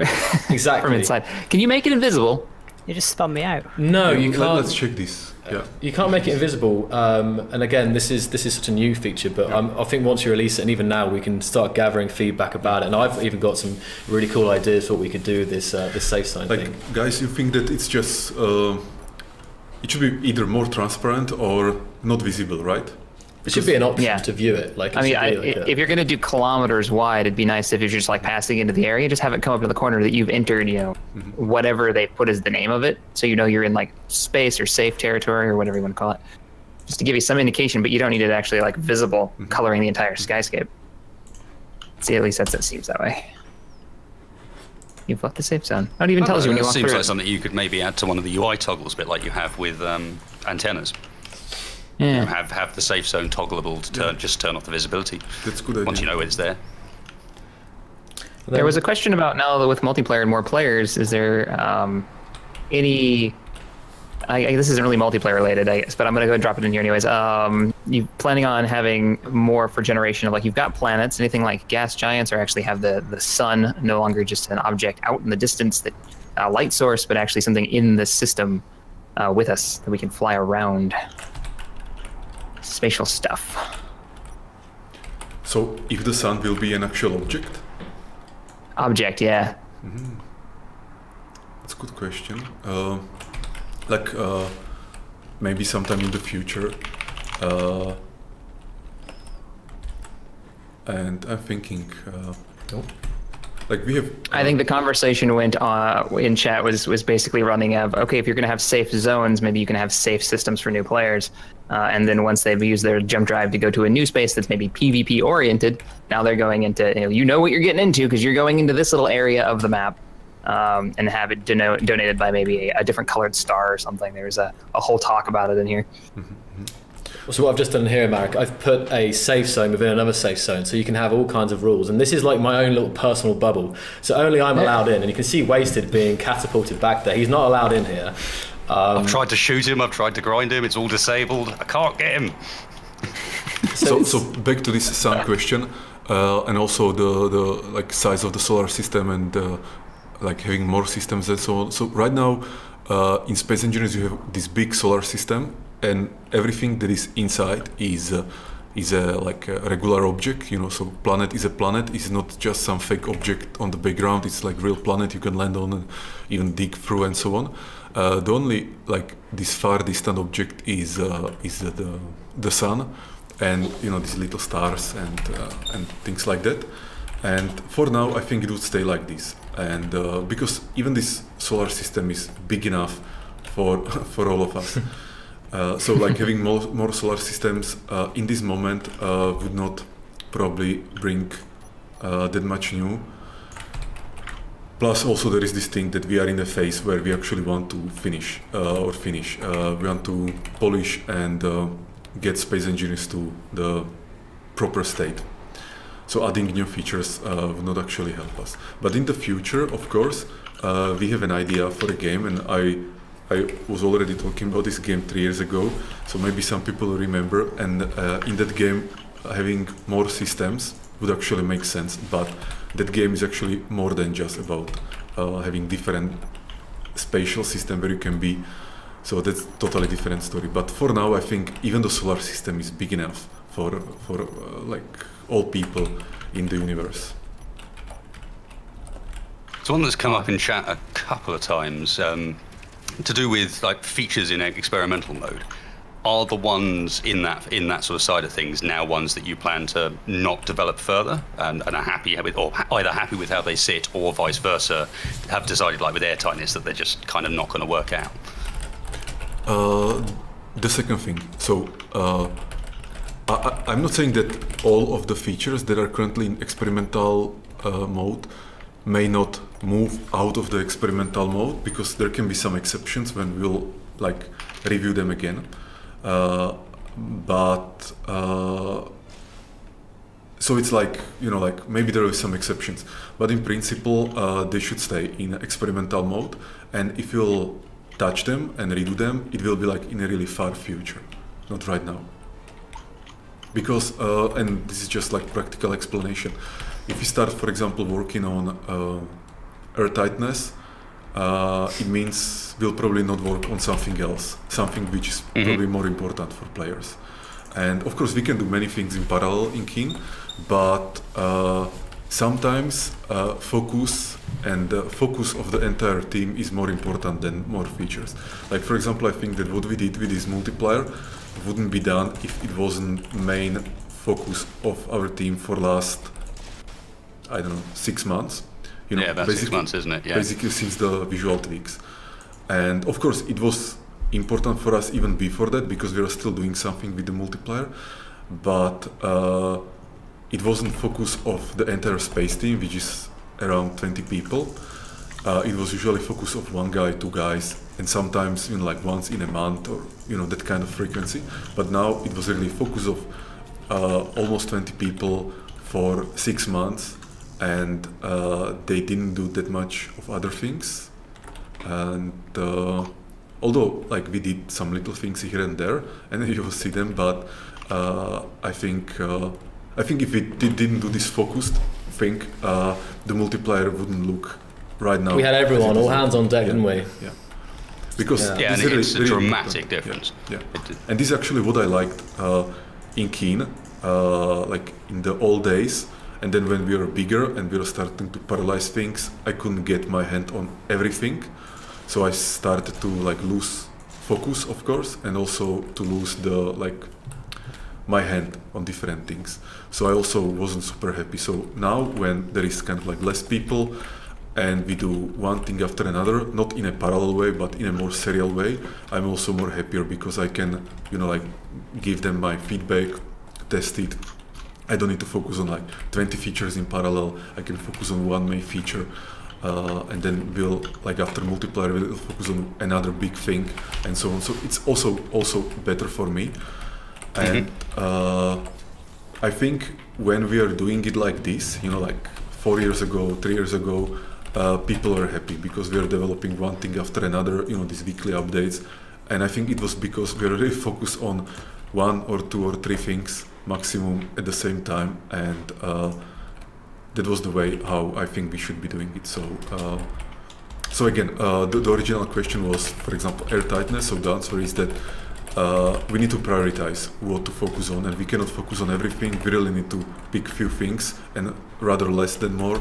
exactly from inside. Can you make it invisible? You just spun me out. no you can't Let's check this. Yeah. You can't make it invisible, um, and again, this is this is such a new feature. But um, I think once you release it, and even now, we can start gathering feedback about it. And I've even got some really cool ideas for what we could do with this uh, this safe sign Like, thing. guys, you think that it's just uh, it should be either more transparent or not visible, right? It should be an option Yeah. to view it. Like, it I mean, I, be like a- if you're going to do kilometers wide, it'd be nice if you're just like passing into the area, just have it come up to the corner that you've entered, you know, Mm-hmm. whatever they put as the name of it. So you know you're in like space or safe territory or whatever you want to call it. Just to give you some indication, but you don't need it actually like visible, Mm-hmm. coloring the entire skyscape. See, at least that's it seems that way. You've left the safe zone. It even tells you when you it walk seems through. like it. something you could maybe add to one of the UI toggles, a bit like you have with um, antennas. You know, have have the safe zone toggleable to turn just turn off the visibility That's a good idea. once you know it's there. There was a question about now that with multiplayer and more players, is there um, any? I, I, this isn't really multiplayer related, I guess, but I'm gonna go and drop it in here anyways. Um, you planning on having more for generation of like you've got planets, anything like gas giants, or actually have the the sun no longer just an object out in the distance that a light source, but actually something in the system uh, with us that we can fly around. Spatial stuff. So, if the sun will be an actual object, Object, yeah. that's a good question. Uh, like uh, maybe sometime in the future. Uh, and I'm thinking, uh, like we have. I think the conversation went uh, in chat was was basically running of okay, if you're going to have safe zones, maybe you can have safe systems for new players, uh, and then once they've used their jump drive to go to a new space that's maybe PvP oriented, now they're going into you know, you know what you're getting into because you're going into this little area of the map, um, and have it deno- donated by maybe a, a different colored star or something. There's a, a whole talk about it in here. So what I've just done here, Marek, I've put a safe zone within another safe zone, so you can have all kinds of rules. And this is like my own little personal bubble. So only I'm allowed in, and you can see Wasted being catapulted back there. He's not allowed in here. Um, I've tried to shoot him. I've tried to grind him. It's all disabled. I can't get him. So, it's- so back to this sun question, uh, and also the the like size of the solar system and uh, like having more systems and so on. So right now, uh, in space engineers, you have this big solar system, and everything that is inside is. Uh, is a like a regular object, you know. So planet is a planet. It's not just some fake object on the background. It's like real planet you can land on and even dig through and so on. Uh, the only like this far distant object is uh, is uh, the the sun, and you know these little stars and uh, and things like that. And for now, I think it would stay like this. And uh, because even this solar system is big enough for for all of us. Uh, so like having more, more solar systems uh, in this moment uh, would not probably bring that much new. Plus, also there is this thing that we are in a phase where we actually want to finish uh, or finish. Uh, we want to polish and uh, get space engineers to the proper state. So adding new features would not actually help us. But in the future, of course, we have an idea for a game, and I, I was already talking about this game three years ago, so maybe some people remember. And uh, in that game, having more systems would actually make sense. But that game is actually more than just about uh, having different spatial system where you can be. So that's totally different story. But for now, I think even the solar system is big enough for for uh, like all people in the universe. It's one that's come up in chat a couple of times um, to do with like features in experimental mode. Are the ones in that in that sort of side of things now ones that you plan to not develop further and, and are happy with, or either happy with how they sit, or vice versa, have decided like with airtightness that they're just kind of not going to work out? Uh, the second thing. So uh, I, am not saying that all of the features that are currently in experimental uh, mode may not move out of the experimental mode because there can be some exceptions when we'll like review them again. Uh, but uh, so it's like you know like maybe there are some exceptions, but in principle uh, they should stay in experimental mode. And if you'll touch them and redo them, it will be like in a really far future, not right now. Because uh, and this is just like practical explanation. If you start, for example, working on uh, air tightness, uh, it means we'll probably not work on something else, something which is mm-hmm. probably more important for players. And of course, we can do many things in parallel in Keen, but uh, sometimes uh, focus and the focus of the entire team is more important than more features. Like for example, I think that what we did with this multiplier wouldn't be done if it wasn't main focus of our team for last I don't know six months you know, yeah, about six months, isn't it? Yeah. Basically, since the visual tweaks, and of course, it was important for us even before that because we were still doing something with the multiplier, but uh, it wasn't focus of the entire space team, which is around 20 people. Uh, it was usually focus of one guy, two guys, and sometimes you know like once in a month or you know that kind of frequency. But now it was really focus of uh, almost 20 people for six months and uh, they didn't do that much of other things. And uh, although like we did some little things here and there and you will see them but uh, I think uh, I think if we did, not do this focused thing uh, the multiplier wouldn't look right now we had everyone all hands on deck yeah. didn't we? yeah. Because yeah, yeah and really, it's a dramatic difference. Yeah, yeah. and this is actually what I liked uh, in Keen like in the old days and then when we were bigger and we were starting to parallelize things, I couldn't get my hand on everything. So I started to like lose focus, of course, and also to lose the like my hand on different things. So I also wasn't super happy. So now when there is kind of like less people and we do one thing after another, not in a parallel way, but in a more serial way, I'm also more happier because I can, you know, like give them my feedback, test it, I don't need to focus on like 20 features in parallel. I can focus on one main feature, uh, and then we'll like after multiplier we'll focus on another big thing, and so on. So it's also also better for me, and uh, I think when we are doing it like this, you know, like four years ago, three years ago, uh, people are happy because we are developing one thing after another. You know, these weekly updates, and I think it was because we are really focused on one or two or three things maximum at the same time and uh, that was the way how I think we should be doing it. So uh, so again uh, the, the, original question was for example air tightness so the answer is that uh, we need to prioritize what to focus on and we cannot focus on everything. We really need to pick few things and rather less than more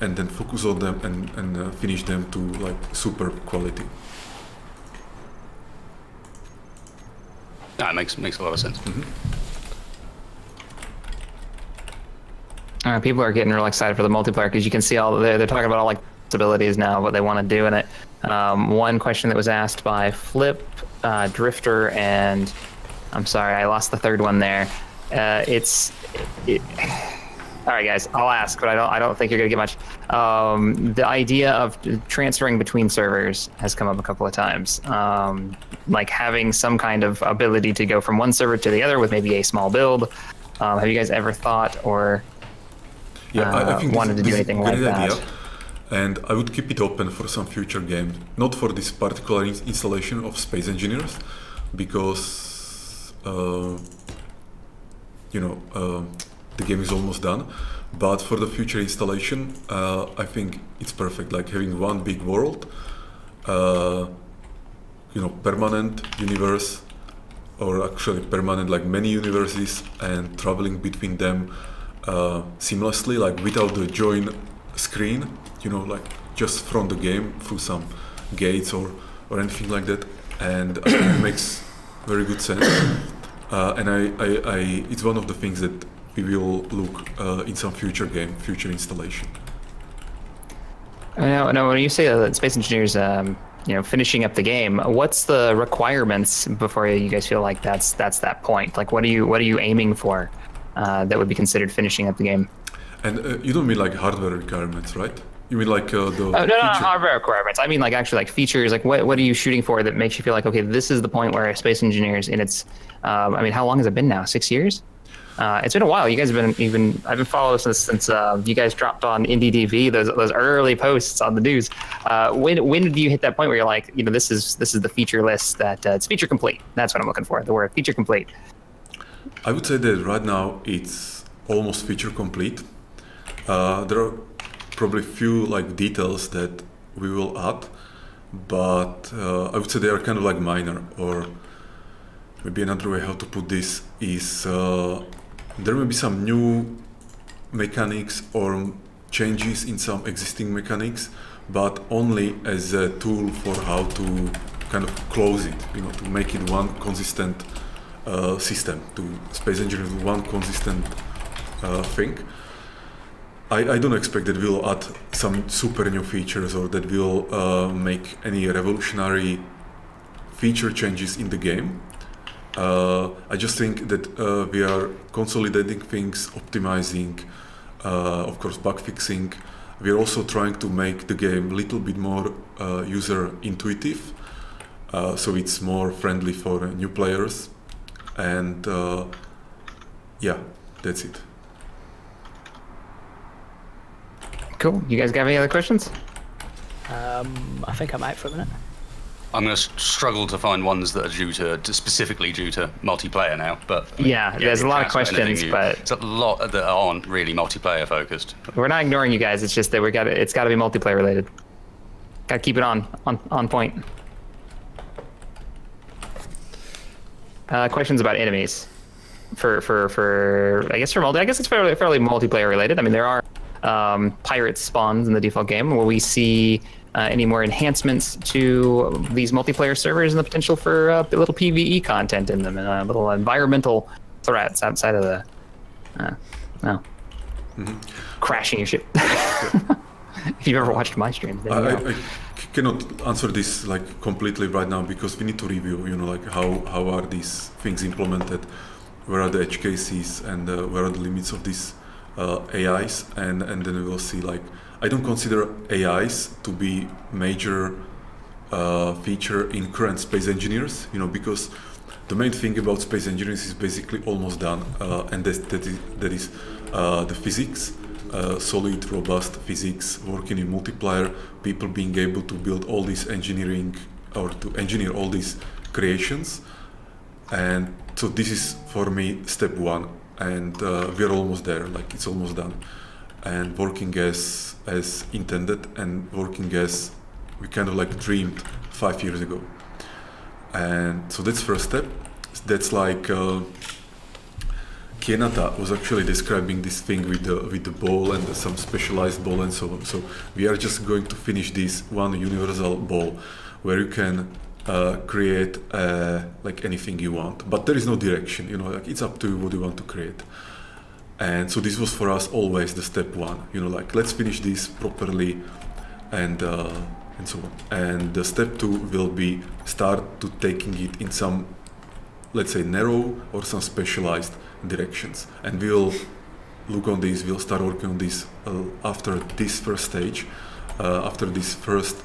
and then focus on them and, and uh, finish them to like super quality. That makes makes a lot of sense. Mm-hmm. Uh, people are getting real excited for the multiplayer because you can see all they're, they're talking about all like possibilities now, what they want to do in it. Um, one question that was asked by Flip, uh, Drifter, and I'm sorry, I lost the third one there. Uh, it's it, all right, guys. I'll ask, but I don't. I don't think you're gonna get much. Um, the idea of transferring between servers has come up a couple of times. Um, like having some kind of ability to go from one server to the other with maybe a small build. Um, have you guys ever thought or yeah, uh, I, think wanted this, to do anything like that. Idea. and I would keep it open for some future games, not for this particular ins- installation of Space Engineers, because uh, you know uh, the game is almost done. But for the future installation, uh, I think it's perfect. Like having one big world, uh, you know, permanent universe, or actually permanent, like many universes, and traveling between them uh, seamlessly, like without the join screen. You know, like just from the game through some gates or or anything like that, and it makes very good sense. Uh, and I, I, I, it's one of the things that we will look uh, in some future game, future installation. Now, now, when you say that Space Engineers, um, you know, finishing up the game, what's the requirements before you guys feel like that's that's that point? Like, what are you what are you aiming for uh, that would be considered finishing up the game? And uh, you don't mean like hardware requirements, right? You mean like uh, the Oh, no, no, feature- hardware requirements. I mean, like actually, like features. Like, what what are you shooting for that makes you feel like, okay, this is the point where Space Engineers in its. Um, I mean, how long has it been now? Six years. Uh, it's been a while. You guys have been even. I've been following this since uh, you guys dropped on IndieDB those those early posts on the news. Uh, when when did you hit that point where you're like, you know, this is this is the feature list that uh, it's feature complete. That's what I'm looking for. The word feature complete. I would say that right now it's almost feature complete. Uh, there are probably few like details that we will add, but uh, I would say they are kind of like minor. Or maybe another way how to put this is uh, there may be some new mechanics or changes in some existing mechanics, but only as a tool for how to kind of close it. You know, to make it one consistent uh, system to space engineering one consistent uh, thing. I, I don't expect that we'll add some super new features or that we'll uh, make any revolutionary feature changes in the game. Uh, I just think that uh, we are consolidating things, optimizing, uh, of course, bug fixing. We are also trying to make the game a little bit more user intuitive, so it's more friendly for new players. And uh, yeah, that's it. Cool. You guys got any other questions? Um, I think I'm out for a minute. I'm going to struggle to find ones that are due to, to specifically due to multiplayer now. But I mean, Yeah, there's a lot of ask about anything questions, you- but- it's a lot that aren't really multiplayer focused. We're not ignoring you guys. It's just that we got to it's got to be multiplayer related. Got to keep it on on on point. Uh, questions about enemies for for for I guess for multi. I guess it's fairly fairly multiplayer related. I mean, there are um, pirate spawns in the default game. Will we see uh, any more enhancements to these multiplayer servers and the potential for uh, a little PVE content in them and uh, little environmental threats outside of the? Uh, no. Crashing your ship. if you've ever watched my streams, then I, you I, know. I c- cannot answer this like completely right now because we need to review. You know, like how how are these things implemented, where are the edge cases, and uh, where are the limits of these uh, AIs, and and then we will see. Like, I don't consider AIs to be major uh, feature in current space engineers. You know, because the main thing about space engineers is basically almost done, uh, and that, that is, that is uh, the physics, uh, solid, robust physics, working in multiplier, people being able to build all these engineering or to engineer all these creations, and so this is for me step one, and uh, we're almost there. Like it's almost done, and working as as intended and working as we kind of like dreamed five years ago. And so that's first step. That's like uh, Kienata was actually describing this thing with the with the ball and some specialized ball and so on. So we are just going to finish this one universal ball where you can uh, create uh, like anything you want, but there is no direction. You know, like it's up to you what you want to create. And so this was for us always the step one. You know, like let's finish this properly, and uh, and so on. And the step two will be start to taking it in some, let's say, narrow or some specialized directions. And we'll look on this. We'll start working on this uh, after this first stage, uh, after this first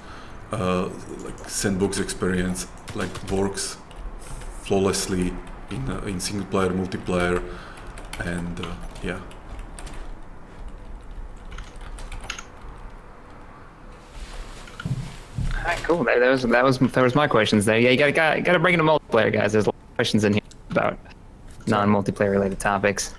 uh, like sandbox experience, like works flawlessly in uh, in single player, multiplayer, and uh, yeah. right, cool. That, that was that was that was my questions there. Yeah, you gotta gotta, gotta bring in a multiplayer, guys. There's a lot of questions in here about non-multiplayer related topics.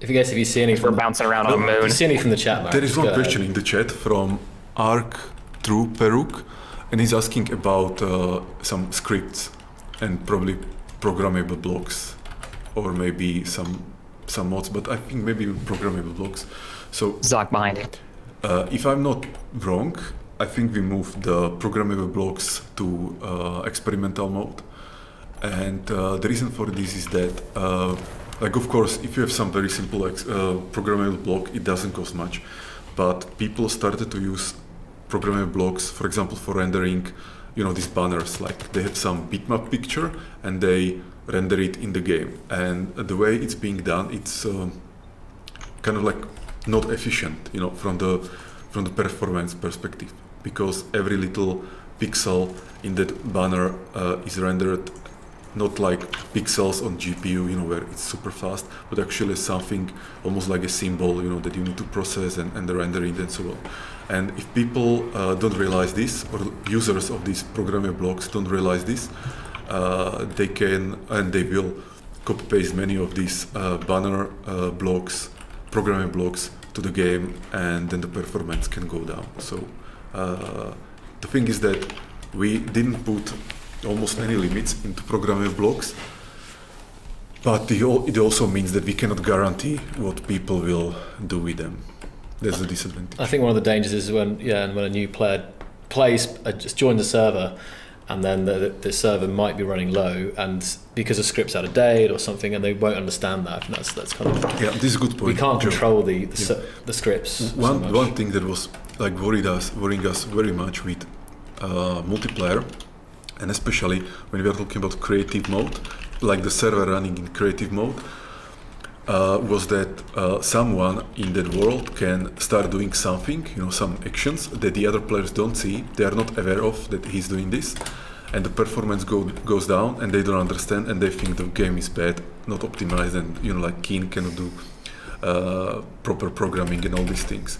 If you guys, if you see any We're from bouncing around on the if moon. you see any from the chat, Marek, There is one go ahead. question in the chat from Arc True Peruk, and he's asking about uh, some scripts and probably programmable blocks, or maybe some some mods, but I think maybe programmable blocks. So Zoc behind it. uh, if I'm not wrong, I think we moved the programmable blocks to uh, experimental mode. And uh, the reason for this is that, uh, like, of course, if you have some very simple uh, programmable block, it doesn't cost much. But people started to use programmable blocks, for example, for rendering, you know, these banners. Like, they have some bitmap picture and they render it in the game. And the way it's being done, it's um, kind of like not efficient, you know, from the from the performance perspective, because every little pixel in that banner uh, is rendered not like pixels on GPU, you know, where it's super fast, but actually something almost like a symbol, you know, that you need to process and, and the rendering and so on. And if people uh, don't realize this, or users of these programming blocks don't realize this, uh, they can and they will copy paste many of these uh, banner uh, blocks, programming blocks to the game, and then the performance can go down. So uh, the thing is that we didn't put almost any limits into programming blocks, but the, it also means that we cannot guarantee what people will do with them. There's a disadvantage. I think one of the dangers is when yeah, and when a new player plays, uh, just joins the server, and then the, the server might be running low, and because the script's out of date or something, and they won't understand that. And that's that's kind of Yeah, this is a good point. we can't Joe. control the the, ser- the scripts. so One much. one thing that was like worried us, worrying us very much with uh, multiplayer, and especially when we are talking about creative mode, like the server running in creative mode, uh, was that uh, someone in that world can start doing something, you know, some actions that the other players don't see. They are not aware of that he's doing this, and the performance go, goes down, and they don't understand, and they think the game is bad, not optimized, and you know, like Keen cannot do uh, proper programming and all these things.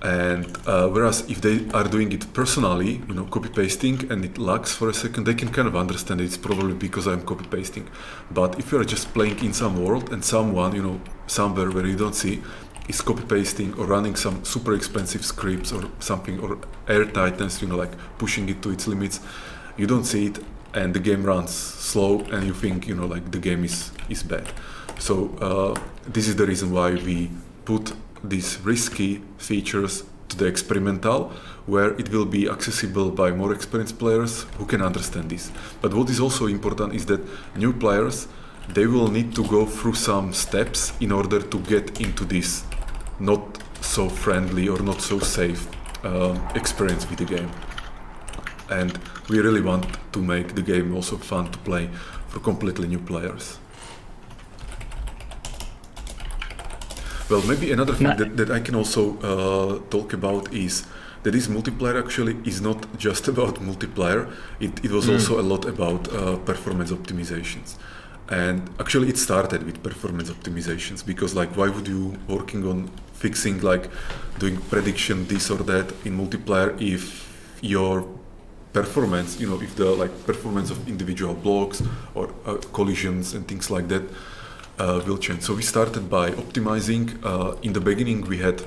And uh, whereas if they are doing it personally, you know, copy pasting, and it lags for a second, they can kind of understand it's probably because I'm copy pasting. But if you are just playing in some world and someone, you know, somewhere where you don't see, is copy pasting or running some super expensive scripts or something or airtightness, you know, like pushing it to its limits, you don't see it, and the game runs slow, and you think, you know, like the game is is bad. So uh, this is the reason why we put these risky features to the experimental, where it will be accessible by more experienced players who can understand this. But what is also important is that new players they will need to go through some steps in order to get into this not so friendly or not so safe um, experience with the game. And we really want to make the game also fun to play for completely new players. Well, maybe another thing that, that I can also uh, talk about is that this multiplayer actually is not just about multiplayer. It, it was also a lot about uh, performance optimizations. And actually, it started with performance optimizations because, like, why would you working on fixing, like, doing prediction this or that in multiplayer if your performance, you know, if the like performance of individual blocks or uh, collisions and things like that uh, will change. So we started by optimizing. Uh, in the beginning, we had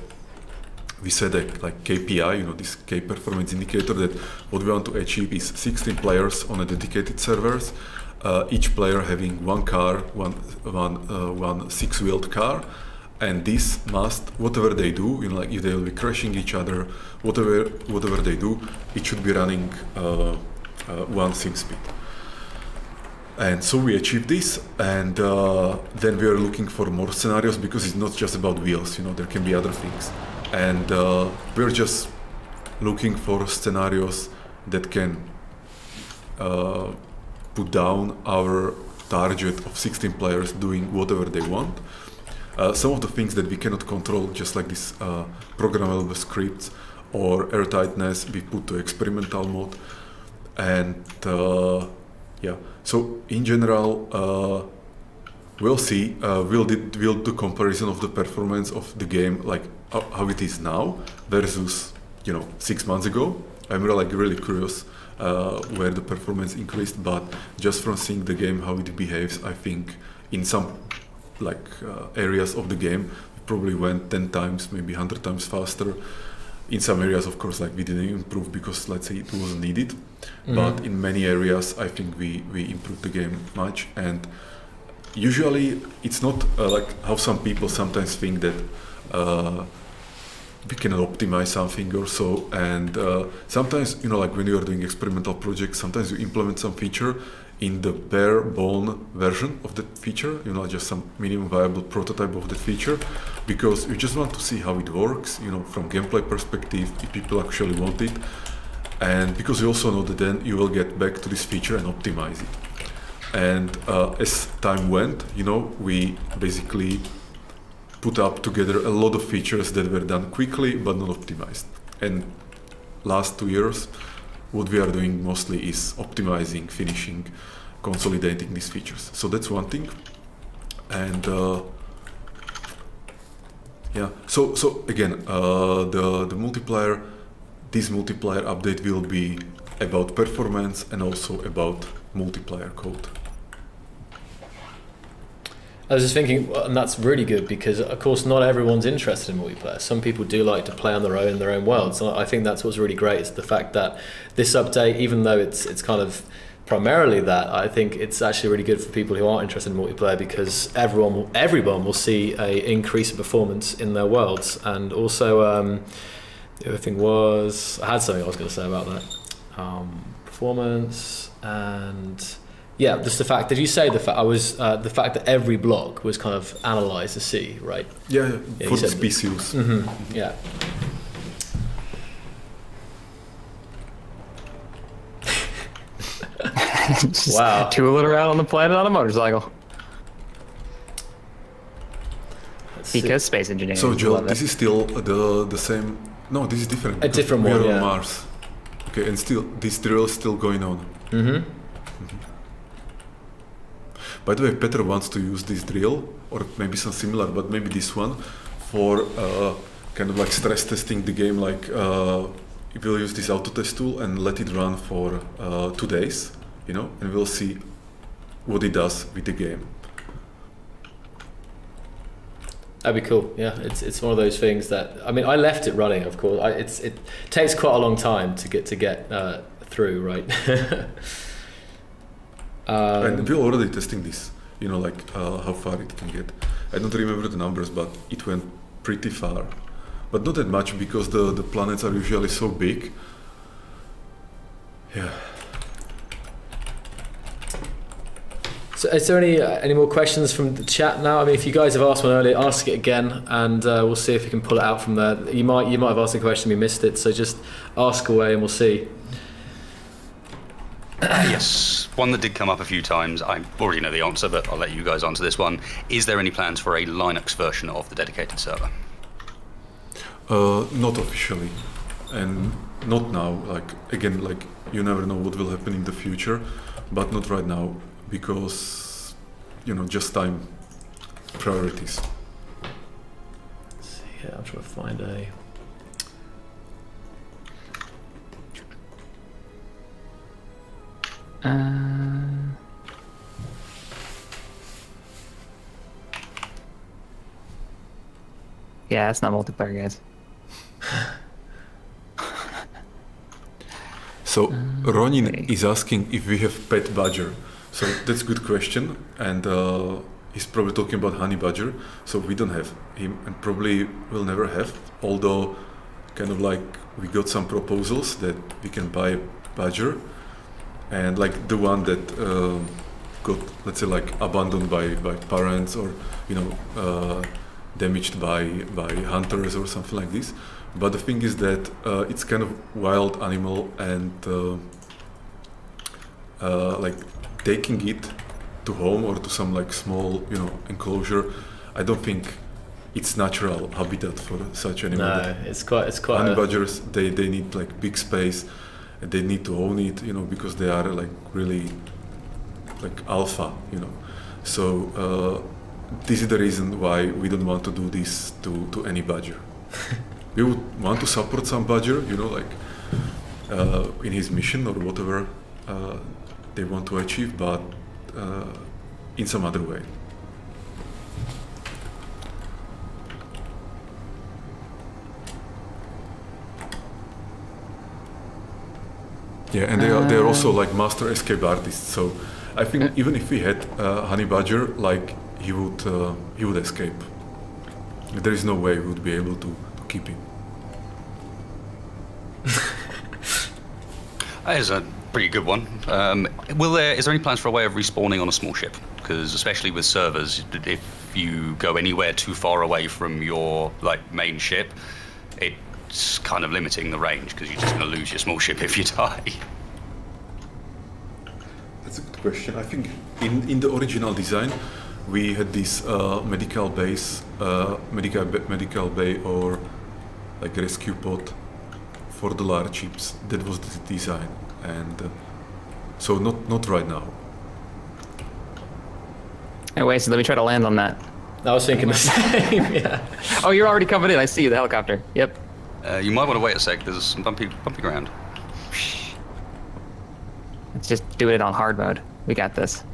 we said a like KPI, you know, this key performance indicator that what we want to achieve is 16 players on a dedicated servers, uh, each player having one car, one one uh, one six-wheeled car, and this must whatever they do, you know, like if they will be crashing each other, whatever whatever they do, it should be running uh, uh, one sim speed. And so we achieved this, and uh, then we are looking for more scenarios because it's not just about wheels. You know, there can be other things, and uh, we're just looking for scenarios that can uh, put down our target of 16 players doing whatever they want. Uh, some of the things that we cannot control, just like this uh, programmable scripts or airtightness, we put to experimental mode, and uh, yeah. So in general, uh, we'll see. Uh, we'll did we'll do comparison of the performance of the game, like how, it is now versus you know six months ago, I'm really, like really curious uh, where the performance increased, but just from seeing the game how it behaves, I think in some like uh, areas of the game it probably went 10 times, maybe 100 times faster. In some areas, of course, like we didn't improve because let's say it wasn't needed, Mm-hmm. but in many areas, I think we we improved the game much. And usually it's not uh, like how some people sometimes think that uh, we cannot optimize something or so. And uh, sometimes you know like when you are doing experimental projects sometimes you implement some feature in the bare bone version of that feature you know just some minimum viable prototype of that feature because you just want to see how it works you know from gameplay perspective if people actually want it and because you also know that then you will get back to this feature and optimize it. And uh, as time went you know we basically put up together a lot of features that were done quickly but not optimized. And last two years what we are doing mostly is optimizing finishing consolidating these features so that's one thing and uh, yeah so so again uh, the the multiplayer this multiplayer update will be about performance and also about multiplayer code I was just thinking, and that's really good because, of course, not everyone's interested in multiplayer. Some people do like to play on their own in their own worlds. And I think that's what's really great is the fact that this update, even though it's it's kind of primarily that, I think it's actually really good for people who aren't interested in multiplayer because everyone will, everyone will see a increase in performance in their worlds. And also, um, the other thing was I had something I was going to say about that um, performance and yeah, just the fact. Did you say the fact? I was uh, the fact that every block was kind of analysed to see, right? yeah, yeah, Yeah, for the that. species Mm-hmm. Yeah. Just Wow. Tooling around on the planet on a motorcycle. Let's see. Because space engineering. So Joel, this is still the the same. No, this is different. A because different we one, are yeah. on Mars. Okay, and still this drill is still going on. Mhm. By the way, Peter wants to use this drill or maybe some similar, but maybe this one for uh, kind of like stress testing the game. Like uh, we'll use this auto test tool and let it run for uh, two days, you know, and we'll see what it does with the game. That'd be cool. Yeah, it's it's one of those things that I mean I left it running. Of course, I, it's it takes quite a long time to get to get uh, through, right? um, and we're already testing this, you know, like uh, how far it can get. I don't remember the numbers, but it went pretty far. But not that much because the, the planets are usually so big. Yeah. So, is there any uh, any more questions from the chat now? I mean, if you guys have asked one earlier, ask it again, and uh, we'll see if we can pull it out from there. You might you might have asked a question, we missed it, so just ask away, and we'll see. yes, one that did come up a few times. I already know the answer, but I'll let you guys answer this one. Is there any plans for a Linux version of the dedicated server? Uh, not officially, and not now. Like again, like you never know what will happen in the future, but not right now because you know just time priorities. Let's see here, I'm trying to find a. Uh, yeah, it's not multiplayer, guys. So Ronin okay. is asking if we have pet badger. So that's a good question, and uh, he's probably talking about honey badger. So we don't have him, and probably will never have. Although, kind of like we got some proposals that we can buy badger, and like the one that uh, got let's say like abandoned by by parents or you know uh, damaged by by hunters or something like this. But the thing is that uh, it's kind of wild animal and uh, uh, like taking it to home or to some like small you know enclosure. I don't think it's natural habitat for such animal. No, it's quite it's quite. Honey badgers they, they need like big space and they need to own it you know because they are like really like alpha you know so uh, this is the reason why we don't want to do this to, to any badger we would want to support some badger you know like uh, in his mission or whatever uh, they want to achieve, but uh, in some other way. Yeah, and they are they're also like master escape artists. So I think even if we had uh, Honey Badger, like he would uh, he would escape. There is no way we would be able to, to keep him. That is a pretty good one. Um, will there? Is there any plans for a way of respawning on a small ship? Because especially with servers, if you go anywhere too far away from your like main ship, it's kind of limiting the range because you're just going to lose your small ship if you die. That's a good question. I think in, in the original design, we had this uh, medical base, uh, medical medical bay or like rescue pod for the large ships. That was the design, and uh, so not not right now. Anyway, so let me try to land on that. I was thinking the same. yeah. Oh, you're already coming in. I see you, the helicopter. Yep. Uh, you might want to wait a sec. There's some bumpy bumpy ground. Let's just do it on hard mode. We got this.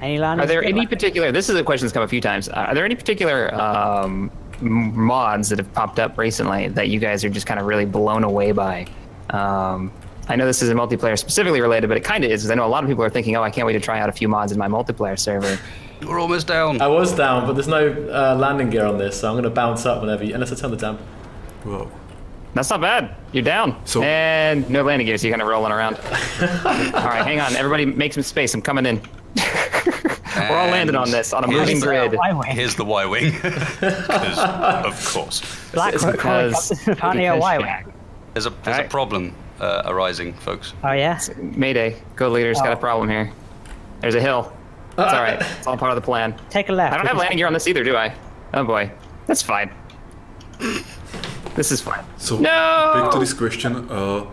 Any land? Are there any particular? This is a question that's come a few times. Uh, Are there any particular um, mods that have popped up recently that you guys are just kind of really blown away by? Um, I know this isn't multiplayer specifically related, but it kind of is. Because I know a lot of people are thinking, "Oh, I can't wait to try out a few mods in my multiplayer server." We're almost down. I was down, but there's no uh, landing gear on this, so I'm going to bounce up whenever you, unless I turn the damp. Whoa. That's not bad. You're down. So- and no landing gear, so you're kind of rolling around. all right, hang on. Everybody, make some space. I'm coming in. We're all landing on this on a Here's moving the- grid. Why wing? Here's the Y wing. of course. Black it's Rock because- helicopters apparently a because- Y wing. There's a there's a problem uh, arising, folks. Oh yeah. Mayday. Go leader's got a Oh. problem here. There's a hill. It's all right. It's all part of the plan. Take a left. I don't have can- landing gear on this either, do I? Oh boy. That's fine. This is fine. So No! back to this question. Uh,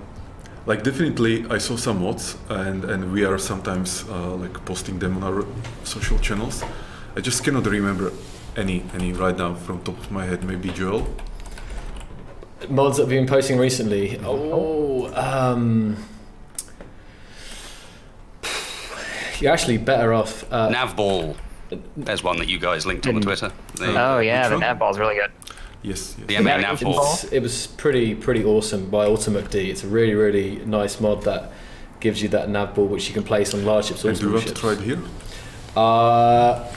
like definitely, I saw some mods, and and we are sometimes uh, like posting them on our social channels. I just cannot remember any any right now from top of my head. Maybe Joel. Mods that we've been posting recently. Oh, um, you're actually better off. Uh, Navball. There's one that you guys linked on the Twitter. The, Oh yeah, the one? nav really good. Yes. yes. the MA Navball. It's- It was pretty pretty awesome by Ultimate D. It's a really really nice mod that gives you that nav ball which you can place on large ships or And do you small want to try it here? Uh,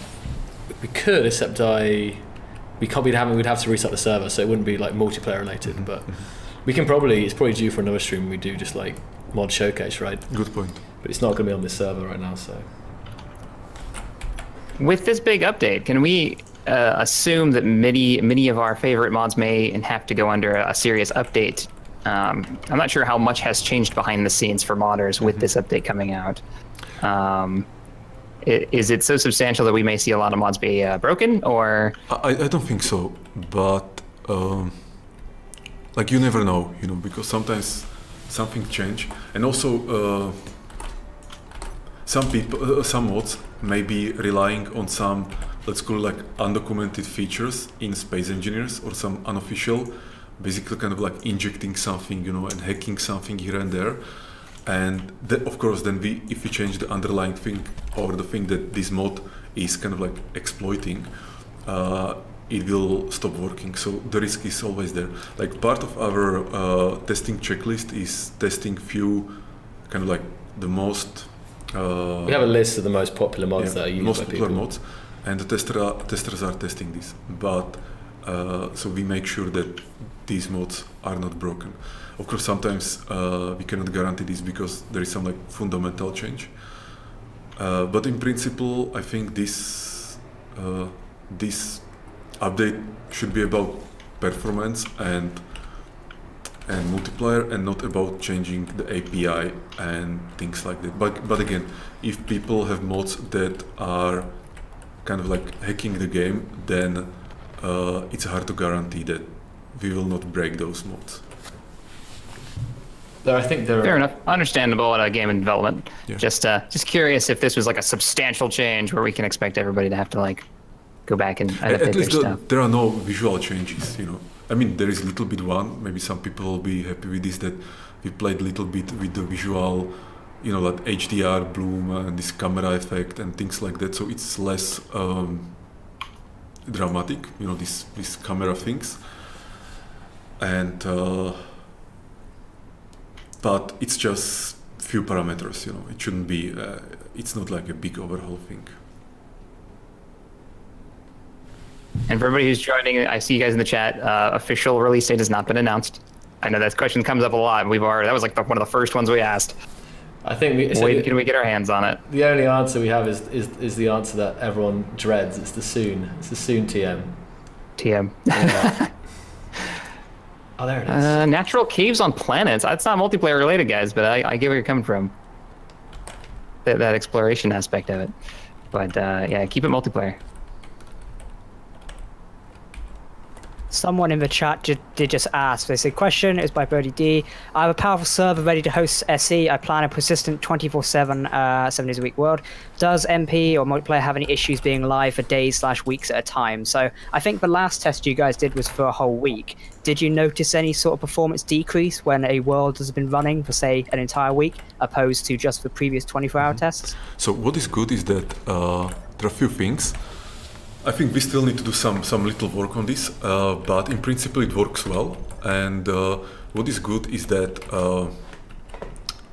we could, except I we can't. We'd have we'd have to reset the server, so it wouldn't be like multiplayer related. But we can probably it's probably due for another stream. We do just like mod showcase, right? Good point. But it's not going to be on this server right now, so. With this big update, can we uh, assume that many many of our favorite mods may and have to go under a serious update? Um, I'm not sure how much has changed behind the scenes for modders with this update coming out. Um, i- is it so substantial that we may see a lot of mods be uh, broken, or I, I don't think so, but um, like you never know, you know, because sometimes something change, and also uh, some people, uh, some mods may be relying on some, let's call it like undocumented features in Space Engineers or some unofficial, basically kind of like injecting something, you know, and hacking something here and there. And that, of course, then we, if we change the underlying thing or the thing that this mod is kind of like exploiting, uh, it will stop working. So the risk is always there. Like part of our uh, testing checklist is testing few kind of like the most. Uh, We have a list of the most popular mods yeah, that are used most by popular people. mods, and the tester are, testers are testing this. But uh, so we make sure that these mods are not broken. Of course, sometimes uh, we cannot guarantee this because there is some like fundamental change. Uh, but in principle, I think this uh, this update should be about performance and and multiplayer and not about changing the API and things like that. But but again, if people have mods that are kind of like hacking the game, then uh, it's hard to guarantee that we will not break those mods. I think there fair enough, understandable at a game in development? Yeah. Just uh, just curious if this was like a substantial change where we can expect everybody to have to like go back and At, at least the, stuff. there are no visual changes, you know. I mean, there is a little bit one. Maybe some people will be happy with this that we played a little bit with the visual, you know, like HDR bloom and this camera effect and things like that. So it's less um, dramatic, you know, these these camera things. And uh, but it's just few parameters, you know. It shouldn't be. Uh, it's not like a big overhaul thing. And for everybody who's joining, I see you guys in the chat. Uh, official release date has not been announced. I know that question comes up a lot. We've already that was like the, one of the first ones we asked. I think we, so When can we get our hands on it? the only answer we have is, is is the answer that everyone dreads. It's the soon. It's the soon TM. TM. Yeah. oh, there it is. Uh, natural caves on planets. That's not multiplayer related, guys, but I, I get where you're coming from. That, that exploration aspect of it. But uh, yeah, keep it multiplayer. Someone in the chat ju- did just ask. They said, "Question is by Birdie D. I have a powerful server ready to host SE. I plan a persistent 24/7, uh, seven days a week world. Does MP or multiplayer have any issues being live for days slash weeks at a time? So I think the last test you guys did was for a whole week. Did you notice any sort of performance decrease when a world has been running for say an entire week, opposed to just the previous 24-hour tests? So what is good is that uh, there are a few things. I think we still need to do some some little work on this, uh, but in principle it works well. And uh, what is good is that uh,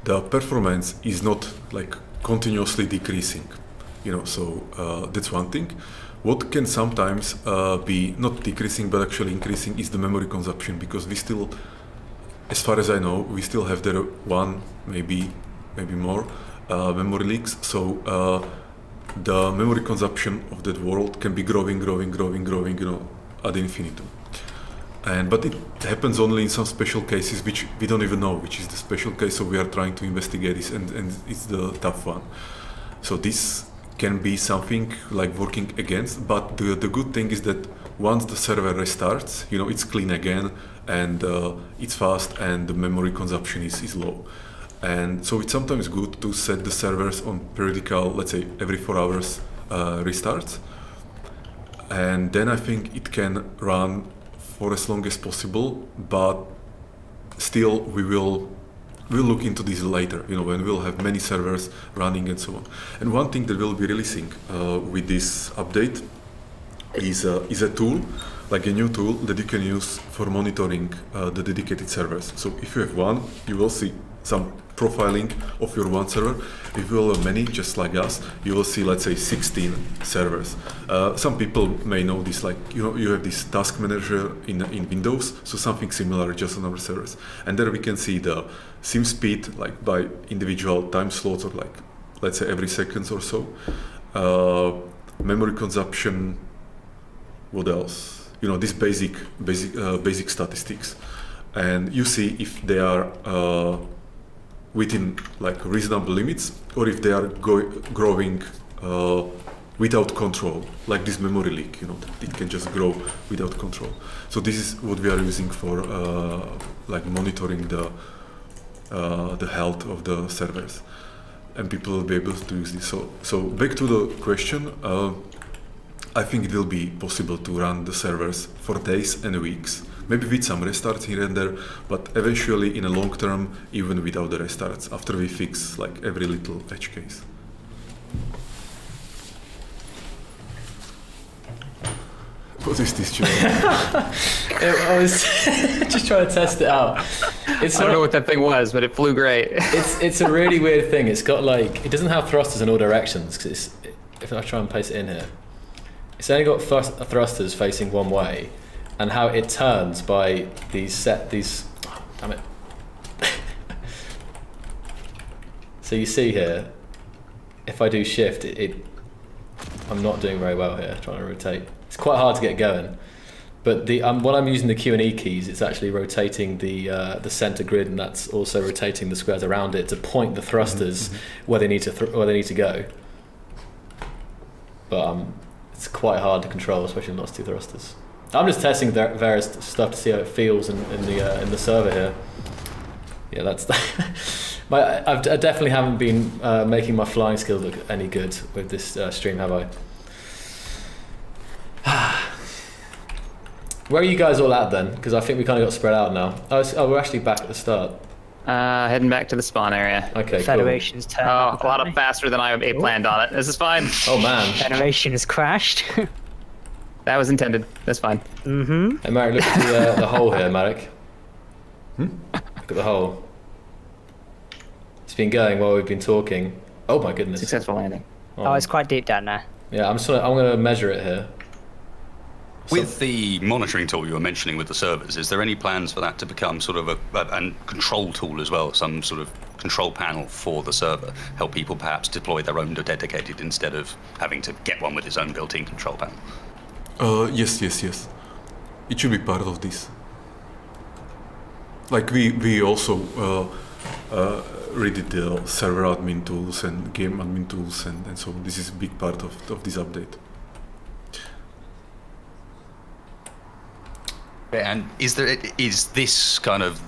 the performance is not like continuously decreasing. You know, so uh, that's one thing. What can sometimes uh, be not decreasing but actually increasing is the memory consumption because we still, as far as I know, we still have there one maybe maybe more uh, memory leaks. So the memory consumption of that world can be growing, growing, growing, growing, you know, ad infinitum. And but it happens only in some special cases, which we don't even know which is the special case. So we are trying to investigate this, and, and it's the tough one. So this can be something like working against. But the the good thing is that once the server restarts, you know, it's clean again, and uh, it's fast, and the memory consumption is, is low. And so it's sometimes good to set the servers on periodical, let's say every four hours uh, restarts. And then I think it can run for as long as possible, but still we will we'll look into this later, you know, when we'll have many servers running and so on. And one thing that we'll be releasing uh, with this update is a, is a tool, like a new tool that you can use for monitoring uh, the dedicated servers. So if you have one, you will see some profiling of your one server. If you have many, just like us, you will see, let's say, 16 servers. Uh, some people may know this, like you know, you have this task manager in in Windows, so something similar just on our servers. And there we can see the sim speed, like by individual time slots, or like let's say every seconds or so. Uh, memory consumption. What else? You know, this basic basic uh, basic statistics, and you see if they are uh, within like reasonable limits or if they are go- growing uh, without control like this memory leak you know it can just grow without control. So this is what we are using for uh, like monitoring the uh, the health of the servers. And people will be able to use this. So so back to the question uh, I think it will be possible to run the servers for days and weeks maybe with some restarts here and there, but eventually in a long term, even without the restarts, after we fix like every little edge case. What is this, Joe? I was just trying to test it out. It's I don't not- know what that thing was, but it flew great. it's it's a really weird thing. It's got like it doesn't have thrusters in all directions because it's if I try and place it in here, it's only got thrusters facing one way, and how it turns by these set these. oh, damn it. so you see here, if I do shift, it, it I'm not doing very well here trying to rotate. It's quite hard to get going. But the um, when I'm using the Q and E keys, it's actually rotating the uh, the center grid, and that's also rotating the squares around it to point the thrusters where they need to thr where they need to go. But um, it's quite hard to control, especially lots two thrusters. I'm just testing ver- various stuff to see how it feels in, in the uh, in the server here. Yeah, that's my. I've, I definitely haven't been uh, making my flying skills look any good with this uh, stream, have I? Where are you guys all at then? Because I think we kind of got spread out now. Oh, it's- oh, we're actually back at the start. Uh, heading back to the spawn area. Okay, cool. Federation's turn. Oh, a lot of faster than I planned on it. This is fine. Oh man. Federation has crashed. That was intended. That's fine. mm-hmm. Hey, Marek, look at the, uh, the hole here, Marek. Look at the hole. It's been going while we've been talking. Oh my goodness. Successful landing. Oh, it's quite deep down there. Yeah, I'm just gonna, I'm gonna measure it here. With the monitoring tool you were mentioning with the servers, is there any plans for that to become sort of a, a, a control tool as well, some sort of control panel for the server? Help people perhaps deploy their own dedicated instead of having to get one with its own built-in control panel. Uh, yes, yes, yes. It should be part of this. Like we we also uh, uh, redid the server admin tools and game admin tools, and, and so this is a big part of, of this update. And is there is this kind of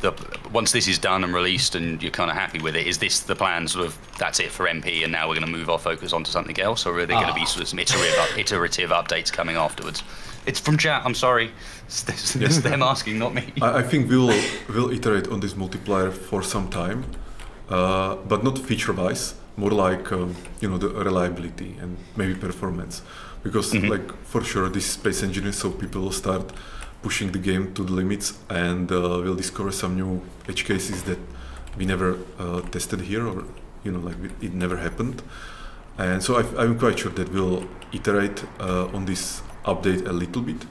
the once this is done and released and you're kind of happy with it, is this the plan? Sort of that's it for MP, and now we're going to move our focus onto something else, or are there going to be sort of some iterative, iterative updates coming afterwards? It's from chat. I'm sorry. It's, it's, it's them asking, not me. I, I think we'll we'll iterate on this multiplayer for some time, uh, but not feature-wise. More like um, you know the reliability and maybe performance, because like for sure this is space engineering, so people will start pushing the game to the limits, and uh, we'll discover some new edge cases that we never uh, tested here, or you know like it- never happened. And so I, I'm quite sure that we'll iterate uh, on this update a little bit,